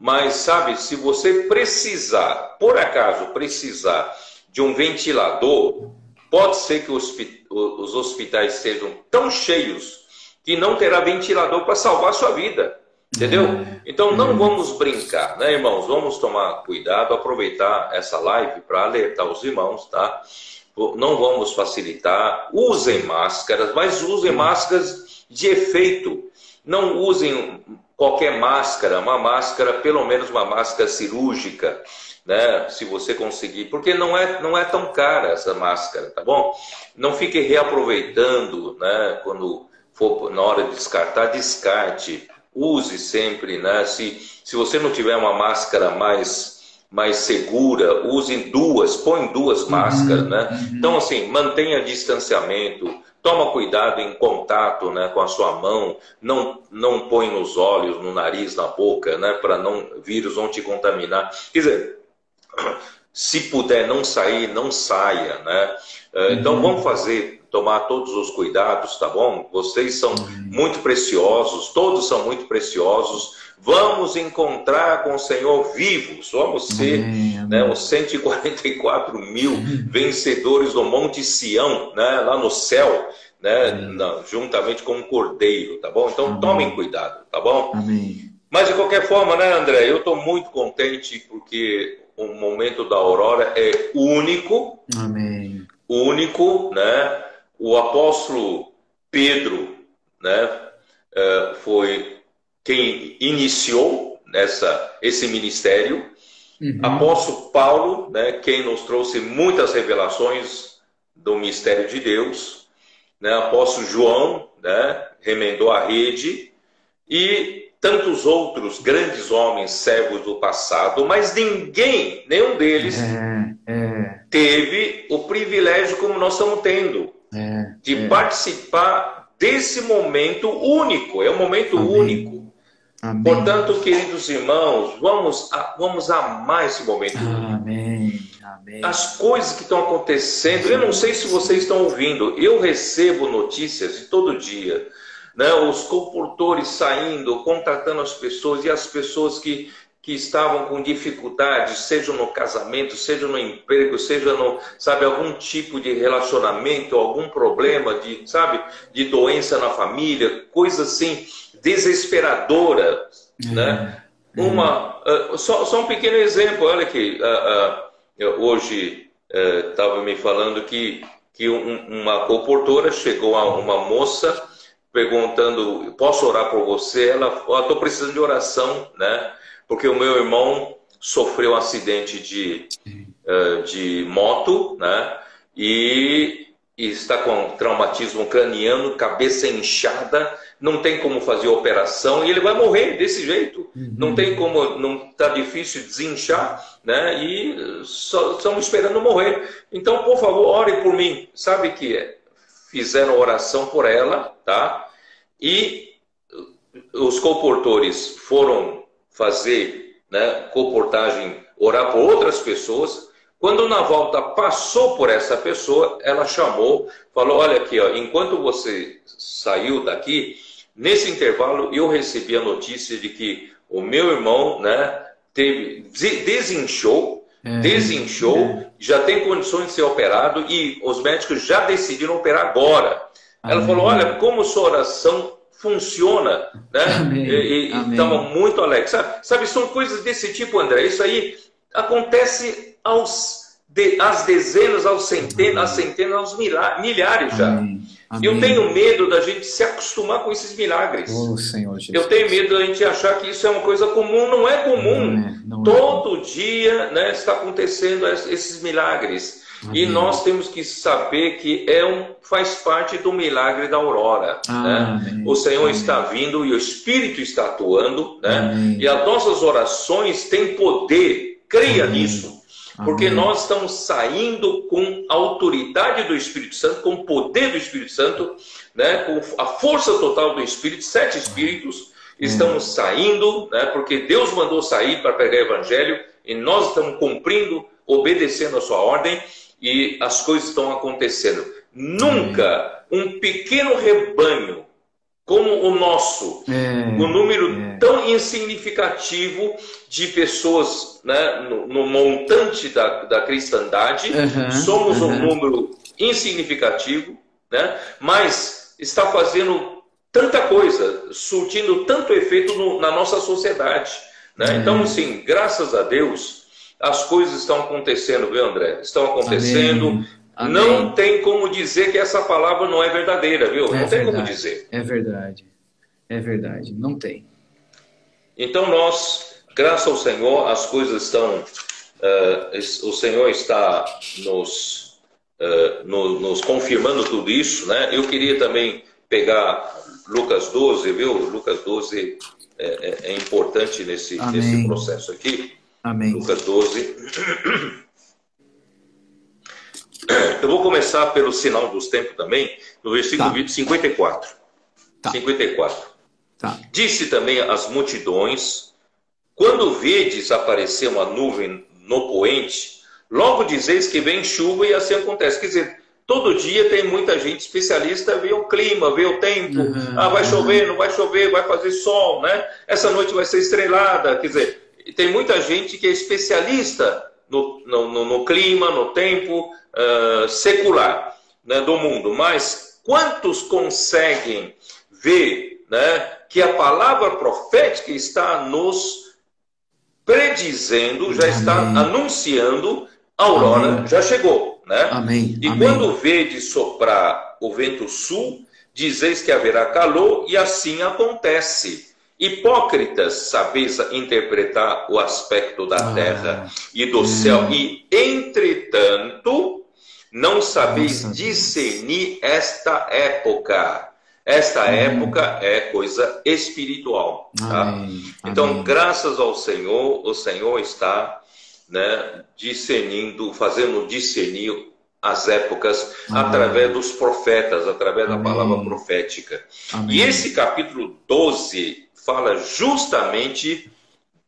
Mas, sabe, se você precisar, por acaso precisar de um ventilador, pode ser que o hospital os hospitais sejam tão cheios que não terá ventilador para salvar a sua vida. Entendeu? Então não vamos brincar, né, irmãos? Vamos tomar cuidado, aproveitar essa live para alertar os irmãos, tá? Não vamos facilitar, usem máscaras, mas usem máscaras de efeito. Não usem qualquer máscara, uma máscara, pelo menos uma máscara cirúrgica, né? Se você conseguir, porque não é, não é tão cara essa máscara, tá bom? Não fique reaproveitando, né? Quando for na hora de descartar, descarte. Use sempre, né? Se, se você não tiver uma máscara mais mais segura, use duas, põe duas uhum, máscaras, né? Uhum. Então, assim, mantenha distanciamento, toma cuidado em contato né, com a sua mão, não, não põe nos olhos, no nariz, na boca, né? Para não vírus não te contaminar. Quer dizer, se puder não sair, não saia, né? Eh, então uhum. vamos fazer, tomar todos os cuidados, tá bom? Vocês são uhum. muito preciosos, todos são muito preciosos. Vamos encontrar com o Senhor vivos, vamos ser né, os 144 mil vencedores do Monte Sião, né, lá no céu, né, na, juntamente com o Cordeiro, tá bom? Então tomem cuidado, tá bom? Amém. Mas de qualquer forma, né, André, eu estou muito contente porque o momento da aurora é único. Amém. Único, né? O apóstolo Pedro, né? Eh, foi quem iniciou essa, esse ministério. Uhum. Apóstolo Paulo, né? Quem nos trouxe muitas revelações do mistério de Deus. Né? Apóstolo João, né? Remendou a rede. E tantos outros grandes homens servos do passado, mas ninguém, nenhum deles, é, é. teve o privilégio como nós estamos tendo é, de é. participar desse momento único. É um momento Amém. único. Amém. Portanto, queridos irmãos, vamos, vamos amar esse momento. Amém. Amém. As coisas que estão acontecendo, eu não sei se vocês estão ouvindo, eu recebo notícias de todo dia né? os comportores saindo, contratando as pessoas e as pessoas que que estavam com dificuldades, seja no casamento, seja no emprego, seja no, sabe, algum tipo de relacionamento, algum problema de, sabe, de doença na família, coisa assim desesperadora, é, né? É. Uma, uh, só, só um pequeno exemplo, olha aqui, uh, uh, hoje estava me falando que, que um, uma comportora chegou a uma moça perguntando, posso orar por você? Ela, estou precisando de oração, né? porque o meu irmão sofreu um acidente de, de moto, né? E, e, está com traumatismo craniano, cabeça inchada, não tem como fazer operação e ele vai morrer desse jeito. Uhum. Não tem como, não está difícil desinchar, né? E só estamos esperando morrer. Então, por favor, ore por mim. Sabe que fizeram oração por ela, tá? E os comportores foram fazer né, comportagem, orar por outras pessoas. Quando na volta passou por essa pessoa, ela chamou, falou: Olha aqui, ó, enquanto você saiu daqui, nesse intervalo eu recebi a notícia de que o meu irmão né, teve, desinchou, é, desinchou, é. já tem condições de ser operado e os médicos já decidiram operar agora. Ela falou: Olha, como sua oração funciona, né? Amém. E estava muito alegre. Sabe, sabe, são coisas desse tipo, André. Isso aí acontece aos de, às dezenas, aos centenas, às centenas, aos milhares já. Amém. Amém. Eu tenho medo da gente se acostumar com esses milagres. Oh, Senhor Jesus. Eu tenho medo da gente achar que isso é uma coisa comum. Não é comum. Não é, não é. Todo é. dia né, está acontecendo esses milagres. Amém. E nós temos que saber que é um, faz parte do milagre da aurora. Né? O Senhor Amém. está vindo e o Espírito está atuando. Né? E as nossas orações têm poder. Creia nisso. Porque nós estamos saindo com a autoridade do Espírito Santo, com o poder do Espírito Santo, né? com a força total do Espírito, sete Espíritos. Estamos saindo, né? porque Deus mandou sair para pregar o Evangelho e nós estamos cumprindo, obedecendo a sua ordem e as coisas estão acontecendo. Nunca um pequeno rebanho como o nosso, é, um número é. tão insignificativo de pessoas né, no, no, montante da, da cristandade, uhum, somos uhum. um número insignificativo, né, mas está fazendo tanta coisa, surtindo tanto efeito no, na nossa sociedade. Né? Então, assim, graças a Deus, as coisas estão acontecendo, viu, André? Estão acontecendo. Amém. Amém. Não tem como dizer que essa palavra não é verdadeira, viu? É não verdade. tem como dizer. É verdade. É verdade. Não tem. Então nós, graças ao Senhor, as coisas estão. Uh, o Senhor está nos, uh, no, nos confirmando tudo isso, né? Eu queria também pegar Lucas 12, viu? Lucas 12 é, é, é importante nesse, nesse processo aqui. Amém. Lucas 12. Eu vou começar pelo sinal dos tempos também, no versículo tá. 54. Tá. 54. Tá. Disse também às multidões: Quando vedes aparecer uma nuvem no poente, logo dizeis que vem chuva e assim acontece. Quer dizer, todo dia tem muita gente especialista, vê o clima, vê o tempo. Uhum, ah, vai chover, não vai chover, vai fazer sol, né? Essa noite vai ser estrelada. Quer dizer, tem muita gente que é especialista no, no, no clima, no tempo uh, secular né, do mundo, mas quantos conseguem ver né, que a palavra profética está nos predizendo, já Amém. está anunciando a aurora Amém. já chegou, né? Amém. E Amém. quando vê de soprar o vento sul, dizeis que haverá calor e assim acontece. Hipócritas, sabeis interpretar o aspecto da ah, terra e do hum. céu, e entretanto não sabeis nossa, discernir esta época. Esta hum. época é coisa espiritual. Tá? Amém, então, amém. graças ao Senhor, o Senhor está né, discernindo, fazendo discernir as épocas através dos profetas, através da palavra profética. E esse capítulo 12 fala justamente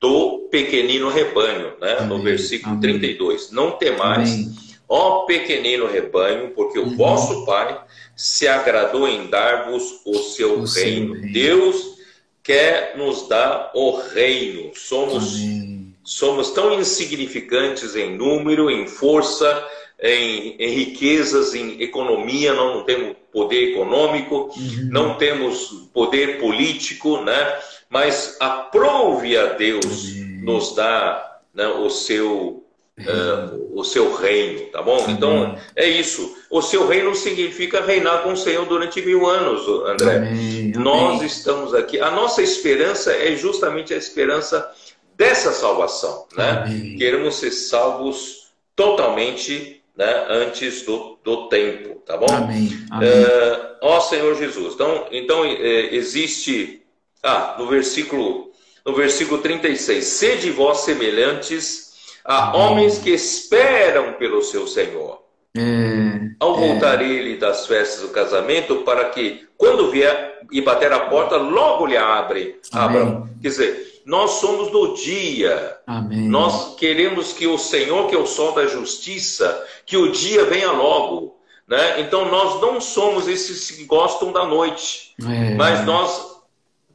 do pequenino rebanho, né? no versículo Amém. 32. Não temais, Amém. ó pequenino rebanho, porque uhum. o vosso Pai se agradou em dar-vos o seu o reino. Reino. Deus quer nos dar o reino. Somos Amém. somos tão insignificantes em número, em força, em, em riquezas, em economia, nós não temos poder econômico, uhum. não temos poder político, né? Mas aprove a Deus uhum. nos dar né, o seu Uh, o seu reino, tá bom? Então é isso. O seu reino significa reinar com o Senhor durante mil anos, André. Amém. Nós estamos aqui. A nossa esperança é justamente a esperança dessa salvação, né? Amém. Queremos ser salvos totalmente né, antes do, do tempo, tá bom? Amém. Amém. Uh, ó Senhor Jesus. Então, então é, existe. Ah, no versículo, no versículo 36. Sede vós semelhantes a Amém. homens que esperam pelo seu Senhor. É, Ao voltar é. ele das festas do casamento, para que, quando vier e bater a porta, logo lhe abre. Abram. Quer dizer, nós somos do dia. Amém. Nós queremos que o Senhor, que é o sol da justiça, que o dia venha logo. Né? Então nós não somos esses que gostam da noite, é. mas nós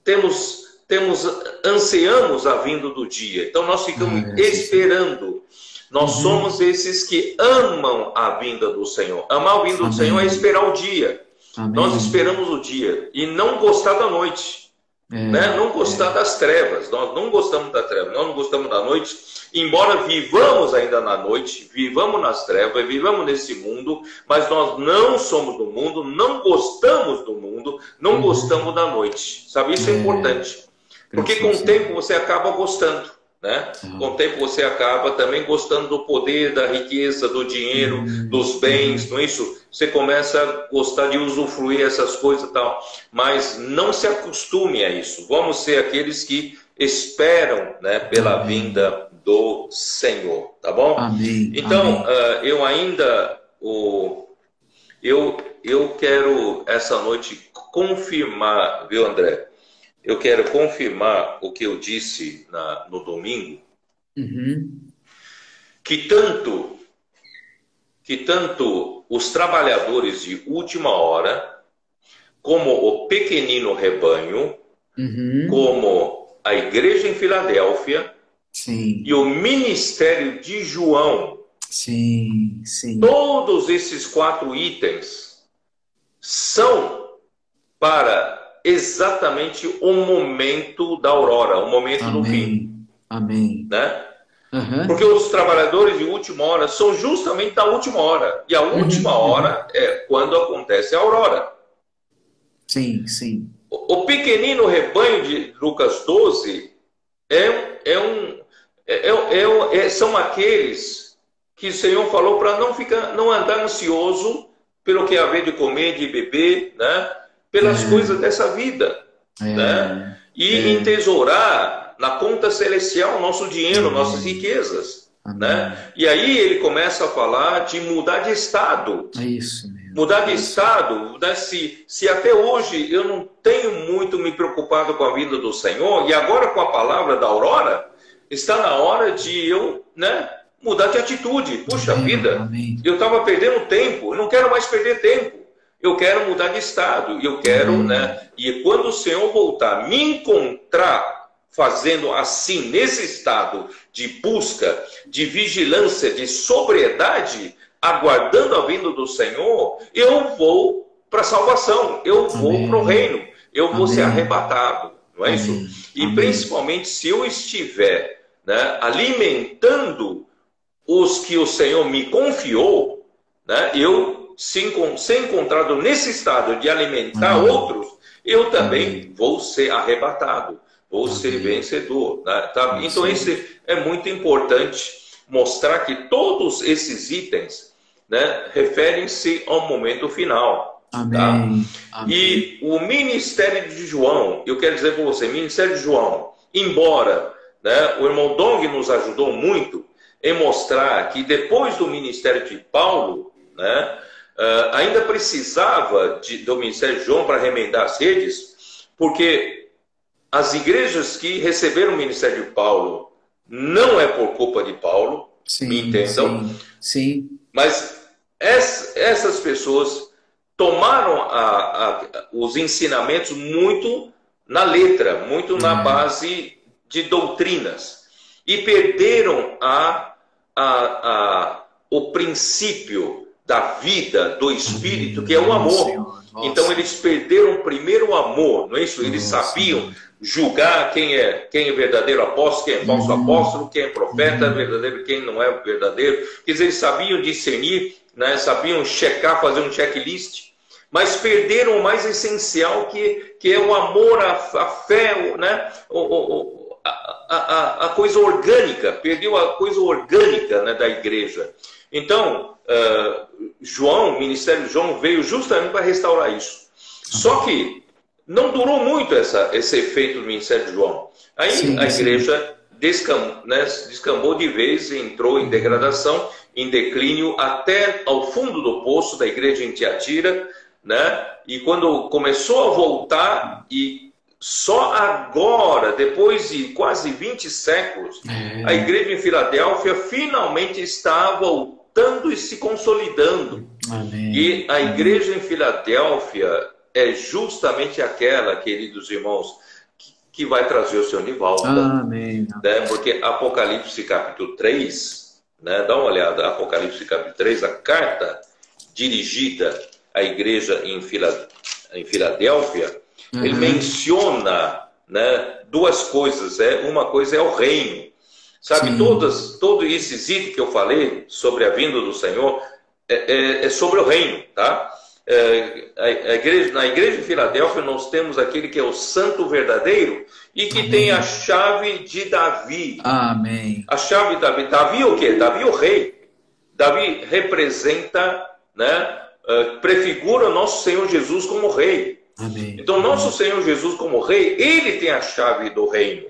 temos temos ansiamos a vinda do dia. Então nós ficamos é, esperando. Nós uhum. somos esses que amam a vinda do Senhor. Amar a vinda Amém. do Senhor é esperar o dia. Amém. Nós esperamos o dia e não gostar da noite. É, né? Não gostar é. das trevas. Nós não gostamos da treva, nós não gostamos da noite. Embora vivamos ainda na noite, vivamos nas trevas, vivamos nesse mundo, mas nós não somos do mundo, não gostamos do mundo, não uhum. gostamos da noite. Sabe? Isso é, é importante. Porque com o tempo você acaba gostando. Né? Uhum. Com o tempo você acaba também gostando do poder, da riqueza, do dinheiro, uhum. dos bens, não é isso? Você começa a gostar de usufruir essas coisas e tal. Mas não se acostume a isso. Vamos ser aqueles que esperam né, pela Amém. vinda do Senhor, tá bom? Amém. Então, Amém. Uh, eu ainda o, eu, eu quero essa noite confirmar, viu, André? Eu quero confirmar o que eu disse na, no domingo, uhum. que tanto que tanto os trabalhadores de última hora, como o pequenino rebanho, uhum. como a igreja em Filadélfia sim. e o ministério de João, sim, sim. todos esses quatro itens são para exatamente o momento da aurora, o momento Amém. do fim. Amém. Né? Uhum. Porque os trabalhadores de última hora são justamente da última hora. E a última uhum. hora é quando acontece a aurora. Sim, sim. O, o pequenino rebanho de Lucas 12 é, é um. É, é, é, são aqueles que o Senhor falou para não ficar, não andar ansioso pelo que haver de comer, de beber, né? Pelas é. coisas dessa vida. É. Né? E é. entesourar na conta celestial nosso dinheiro, nossas riquezas. Né? E aí ele começa a falar de mudar de estado. É isso mesmo. Mudar de estado. Né? Se, se até hoje eu não tenho muito me preocupado com a vida do Senhor, e agora com a palavra da aurora, está na hora de eu né, mudar de atitude. Puxa amém, vida, amém. eu estava perdendo tempo, eu não quero mais perder tempo eu quero mudar de estado, eu quero, uhum. né? E quando o Senhor voltar, me encontrar fazendo assim, nesse estado de busca, de vigilância, de sobriedade, aguardando a vinda do Senhor, eu vou para a salvação, eu vou para o reino, eu vou Amém. ser arrebatado, não é Amém. isso? E principalmente se eu estiver né, alimentando os que o Senhor me confiou, né, eu se, ser encontrado nesse estado de alimentar uhum. outros, eu também uhum. vou ser arrebatado, vou uhum. ser vencedor. Né? Tá? Então, esse é muito importante mostrar que todos esses itens né, referem-se ao momento final. Tá? Amém. Tá? Amém. E o ministério de João, eu quero dizer para você, ministério de João, embora né, o irmão Dong nos ajudou muito em mostrar que depois do ministério de Paulo, né, Uh, ainda precisava de, do Ministério de João para remendar as redes, porque as igrejas que receberam o Ministério de Paulo não é por culpa de Paulo, sim, me entendam, sim, sim. mas ess, essas pessoas tomaram a, a, os ensinamentos muito na letra, muito na uhum. base de doutrinas. e perderam a, a, a, o princípio da vida, do espírito, que é o amor. Então eles perderam primeiro o amor, não é isso? Eles sabiam julgar quem é, quem é verdadeiro apóstolo, quem é falso uhum. apóstolo, quem é profeta uhum. verdadeiro, quem não é verdadeiro. Quer dizer, eles sabiam discernir, né? sabiam checar, fazer um checklist, mas perderam o mais essencial que, que é o amor, a, a fé, né? O, o, a, a, a, coisa orgânica, perdeu a coisa orgânica né, da igreja. Então, uh, João, o ministério de João veio justamente para restaurar isso. Só que não durou muito essa, esse efeito do ministério de João. Aí sim, a igreja descam, né, descambou de vez, entrou em degradação, em declínio, até ao fundo do poço da igreja em Tiatira, né? E quando começou a voltar, e só agora, depois de quase 20 séculos, é. a igreja em Filadélfia finalmente está voltando e se consolidando. Amém. E a igreja em Filadélfia é justamente aquela, queridos irmãos, que, que vai trazer o seu Nivaldo. Amém. Né? Porque Apocalipse capítulo 3, né? dá uma olhada, Apocalipse capítulo 3, a carta dirigida à igreja em, Fila, em Filadélfia, uhum. ele menciona né, duas coisas. É, uma coisa é o reino. Sabe, todas, todo esses itens que eu falei sobre a vinda do Senhor é, é, é sobre o reino, tá? É, a igreja, na igreja de Filadélfia, nós temos aquele que é o santo verdadeiro e que Amém. tem a chave de Davi. Amém. A chave de Davi. Davi o quê? Davi o rei. Davi representa, né, é, prefigura nosso Senhor Jesus como rei. Amém. Então, nosso Senhor Jesus como rei, ele tem a chave do reino.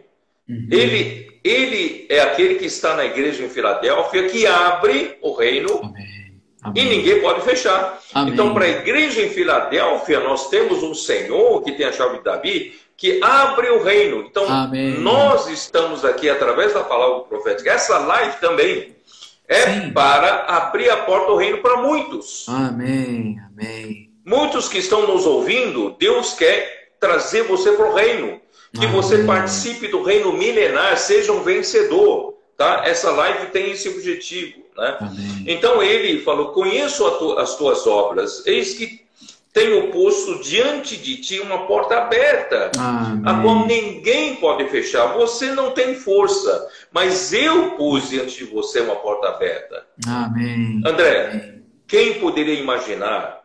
Uhum. Ele, ele é aquele que está na igreja em Filadélfia que abre o reino. Amém Amém. E ninguém pode fechar. Amém. Então, para a igreja em Filadélfia, nós temos um Senhor que tem a chave de Davi, que abre o reino. Então, nós estamos aqui através da palavra profética. Essa live também é Sim. para abrir a porta do reino para muitos. Amém. Amém. Muitos que estão nos ouvindo, Deus quer trazer você para o reino. Que você participe do reino milenar, seja um vencedor. Tá? Essa live tem esse objetivo. Né? Então ele falou: Conheço tu, as tuas obras, eis que tenho posto diante de ti uma porta aberta, Amém. a qual ninguém pode fechar. Você não tem força, mas eu pus diante de você uma porta aberta. Amém. André, Amém. quem poderia imaginar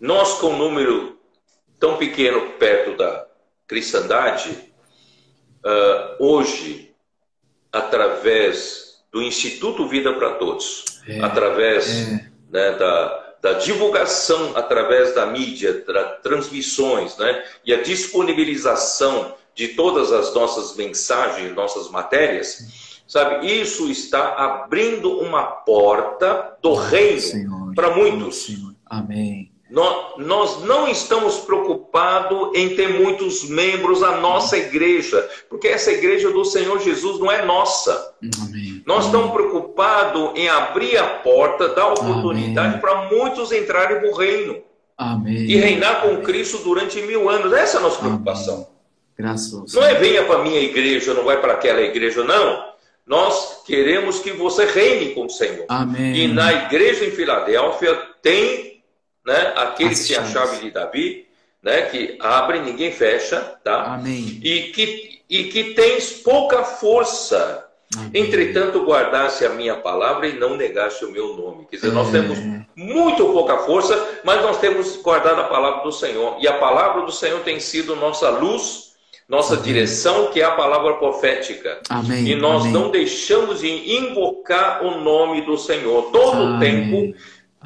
nós com um número tão pequeno perto da cristandade, uh, hoje, através do Instituto Vida para Todos, é, através é. Né, da, da divulgação, através da mídia, das transmissões né, e a disponibilização de todas as nossas mensagens, nossas matérias, sabe, isso está abrindo uma porta do reino para muitos. Senhor. Amém. Nós não estamos preocupados em ter muitos membros na nossa igreja, porque essa igreja do Senhor Jesus não é nossa. Amém. Nós estamos preocupados em abrir a porta, dar oportunidade para muitos entrarem no reino. Amém. E reinar com Cristo durante mil anos. Essa é a nossa preocupação. Graças Não é venha para a minha igreja, não vai para aquela igreja, não. Nós queremos que você reine com o Senhor. E na igreja em Filadélfia tem né? Aquele que tem a chave de Davi, né? Que abre, ninguém fecha, tá? Amém. E que, e que tens pouca força. Amém. Entretanto, guardasse a minha palavra e não negasse o meu nome. Quer dizer, nós é. temos muito pouca força, mas nós temos guardado a palavra do Senhor. E a palavra do Senhor tem sido nossa luz, nossa Amém. direção, que é a palavra profética. Amém. E nós não deixamos de invocar o nome do Senhor todo o tempo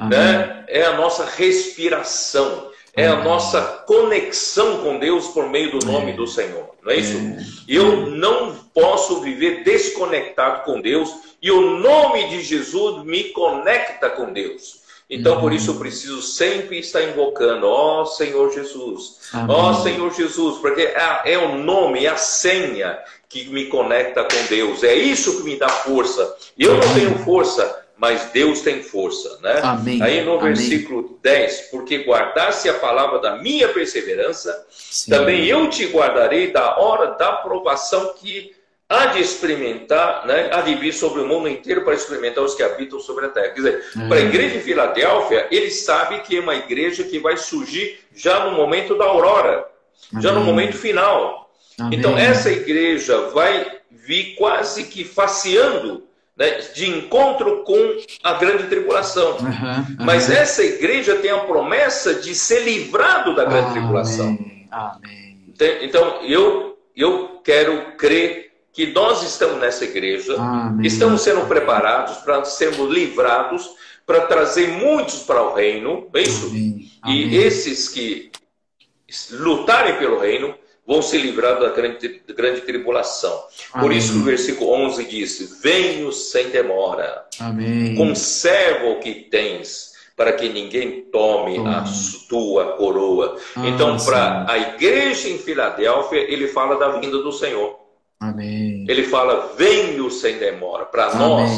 né? É a nossa respiração, é a nossa conexão com Deus por meio do nome é. do Senhor, não é isso? É. Eu não posso viver desconectado com Deus e o nome de Jesus me conecta com Deus. Então, por isso, eu preciso sempre estar invocando, ó oh, Senhor Jesus, ó oh, Senhor Jesus, porque é, é o nome, é a senha que me conecta com Deus. É isso que me dá força. Eu não tenho força, mas Deus tem força, né? Amém. Aí no Amém. versículo 10, porque guardasse a palavra da minha perseverança, Sim. também eu te guardarei da hora da provação que há de experimentar, né, há de vir sobre o mundo inteiro para experimentar os que habitam sobre a terra. Quer dizer, para a igreja de Filadélfia, ele sabe que é uma igreja que vai surgir já no momento da aurora, Amém. já no momento final. Amém. Então, essa igreja vai vir quase que faceando né, de encontro com a grande tribulação. Uhum, uhum. Mas essa igreja tem a promessa de ser livrado da grande Amém. tribulação. Amém. Então, eu, eu quero crer que nós estamos nessa igreja, Amém. estamos sendo preparados para sermos livrados, para trazer muitos para o reino, é isso? Amém. E esses que lutarem pelo reino vão ser livrados da grande, grande tribulação. Por isso o versículo 11 diz: Venho sem demora, Amém. conserva o que tens, para que ninguém tome, tome. a tua coroa. Ah, então, para a igreja em Filadélfia, ele fala da vinda do Senhor. Amém. Ele fala: venho sem demora. Para nós,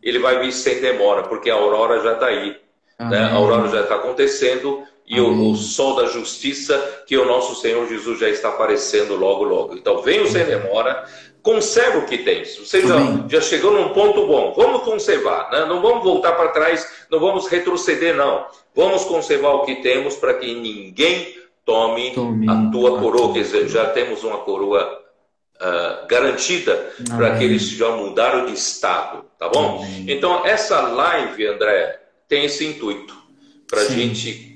ele vai vir sem demora, porque a aurora já está aí. Né? A aurora já está acontecendo e o, o, sol da justiça, que o nosso Senhor Jesus já está aparecendo logo, logo. Então, venho sem demora, conserva o que tens. Você já, já, chegou num ponto bom. Vamos conservar, né? não vamos voltar para trás, não vamos retroceder, não. Vamos conservar o que temos para que ninguém tome, tome a tua coroa. Quer dizer, já temos uma coroa uh, garantida para aqueles que já mudaram de estado, tá bom? Amém. Então, essa live, André, tem esse intuito para a gente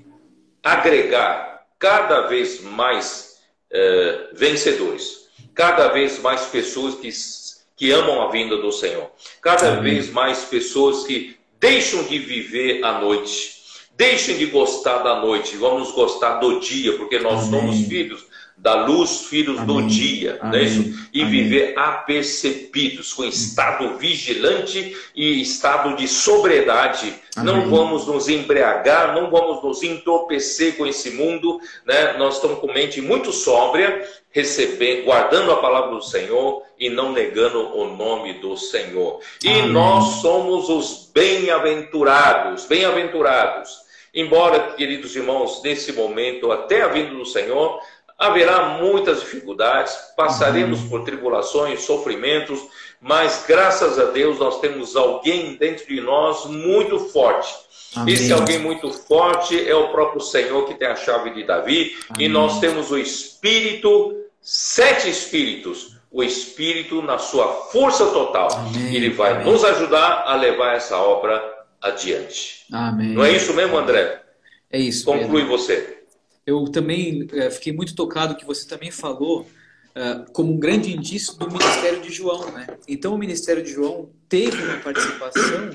agregar cada vez mais uh, vencedores, cada vez mais pessoas que, que amam a vinda do Senhor, cada Amém. vez mais pessoas que deixam de viver a noite. Deixem de gostar da noite, vamos gostar do dia, porque nós Amém. somos filhos da luz, filhos Amém. do dia, Amém. Não é isso? e Amém. viver apercebidos, com estado vigilante e estado de sobriedade. Não vamos nos embriagar, não vamos nos entorpecer com esse mundo, né? Nós estamos com mente muito sóbria, recebendo, guardando a palavra do Senhor e não negando o nome do Senhor. E nós somos os bem-aventurados, bem-aventurados. Embora, queridos irmãos, nesse momento, até a vinda do Senhor, Haverá muitas dificuldades, passaremos por tribulações, sofrimentos, mas graças a Deus nós temos alguém dentro de nós muito forte. Amém. Esse alguém muito forte é o próprio Senhor que tem a chave de Davi, Amém. e nós temos o Espírito, sete Espíritos, o Espírito na sua força total. Amém. Ele vai nos ajudar a levar essa obra adiante. Não é isso mesmo, André? É isso. Conclui Pedro. você eu também é, fiquei muito tocado que você também falou uh, como um grande indício do ministério de João, né? Então o ministério de João teve uma participação,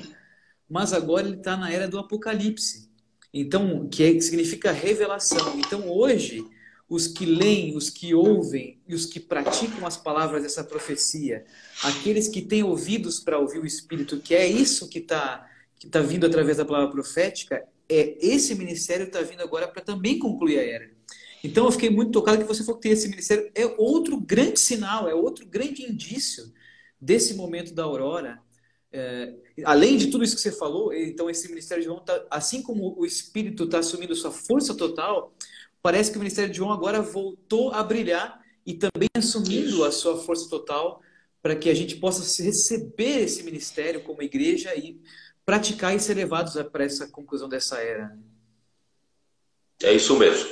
mas agora ele está na era do Apocalipse. Então, que, é, significa revelação. Então hoje os que leem, os que ouvem e os que praticam as palavras dessa profecia, aqueles que têm ouvidos para ouvir o Espírito, que é isso que está que tá vindo através da palavra profética, é, esse ministério está vindo agora para também concluir a era. Então eu fiquei muito tocado que você falou que esse ministério é outro grande sinal, é outro grande indício desse momento da aurora. É, além de tudo isso que você falou, então esse ministério de João, tá, assim como o Espírito está assumindo sua força total, parece que o ministério de João agora voltou a brilhar e também assumindo a sua força total para que a gente possa receber esse ministério como igreja e praticar e ser levados para essa conclusão dessa era. Né? É isso mesmo.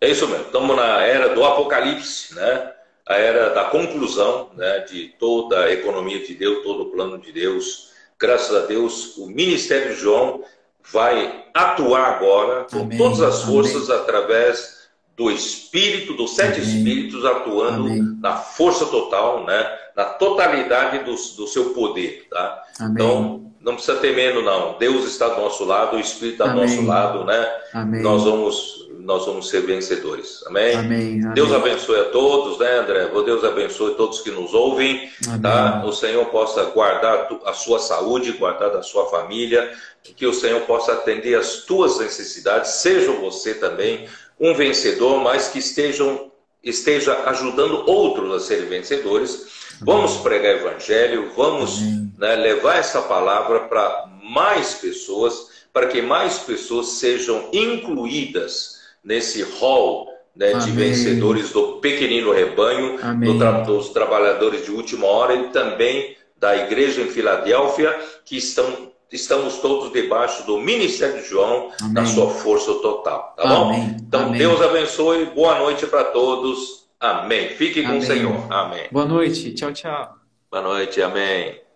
É isso mesmo. Estamos na era do apocalipse, né? A era da conclusão, né? De toda a economia de Deus, todo o plano de Deus. Graças a Deus, o ministério de João vai atuar agora com Amém. todas as forças Amém. através do Espírito, dos sete Amém. Espíritos atuando na força total, né? Na totalidade do, do seu poder, tá? Então não precisa ter medo, não. Deus está do nosso lado, o Espírito está do nosso lado, né? Amém. Nós vamos, nós vamos ser vencedores. Amém? Amém. Amém. Deus abençoe a todos, né, André? Deus abençoe todos que nos ouvem, tá? O Senhor possa guardar a sua saúde, guardar da sua família, que o Senhor possa atender as tuas necessidades. Seja você também um vencedor, mas que estejam esteja ajudando outros a serem vencedores Vamos pregar evangelho, vamos né, levar essa palavra para mais pessoas, para que mais pessoas sejam incluídas nesse hall né, de vencedores do pequenino rebanho, do tra dos trabalhadores de última hora e também da igreja em Filadélfia, que estão, estamos todos debaixo do ministério de João, Amém. na sua força total. Tá Amém. bom? Então, Amém. Deus abençoe, boa noite para todos. Amém. Fique com o Senhor. Amém. Boa noite. Tchau, tchau. Boa noite. Amém.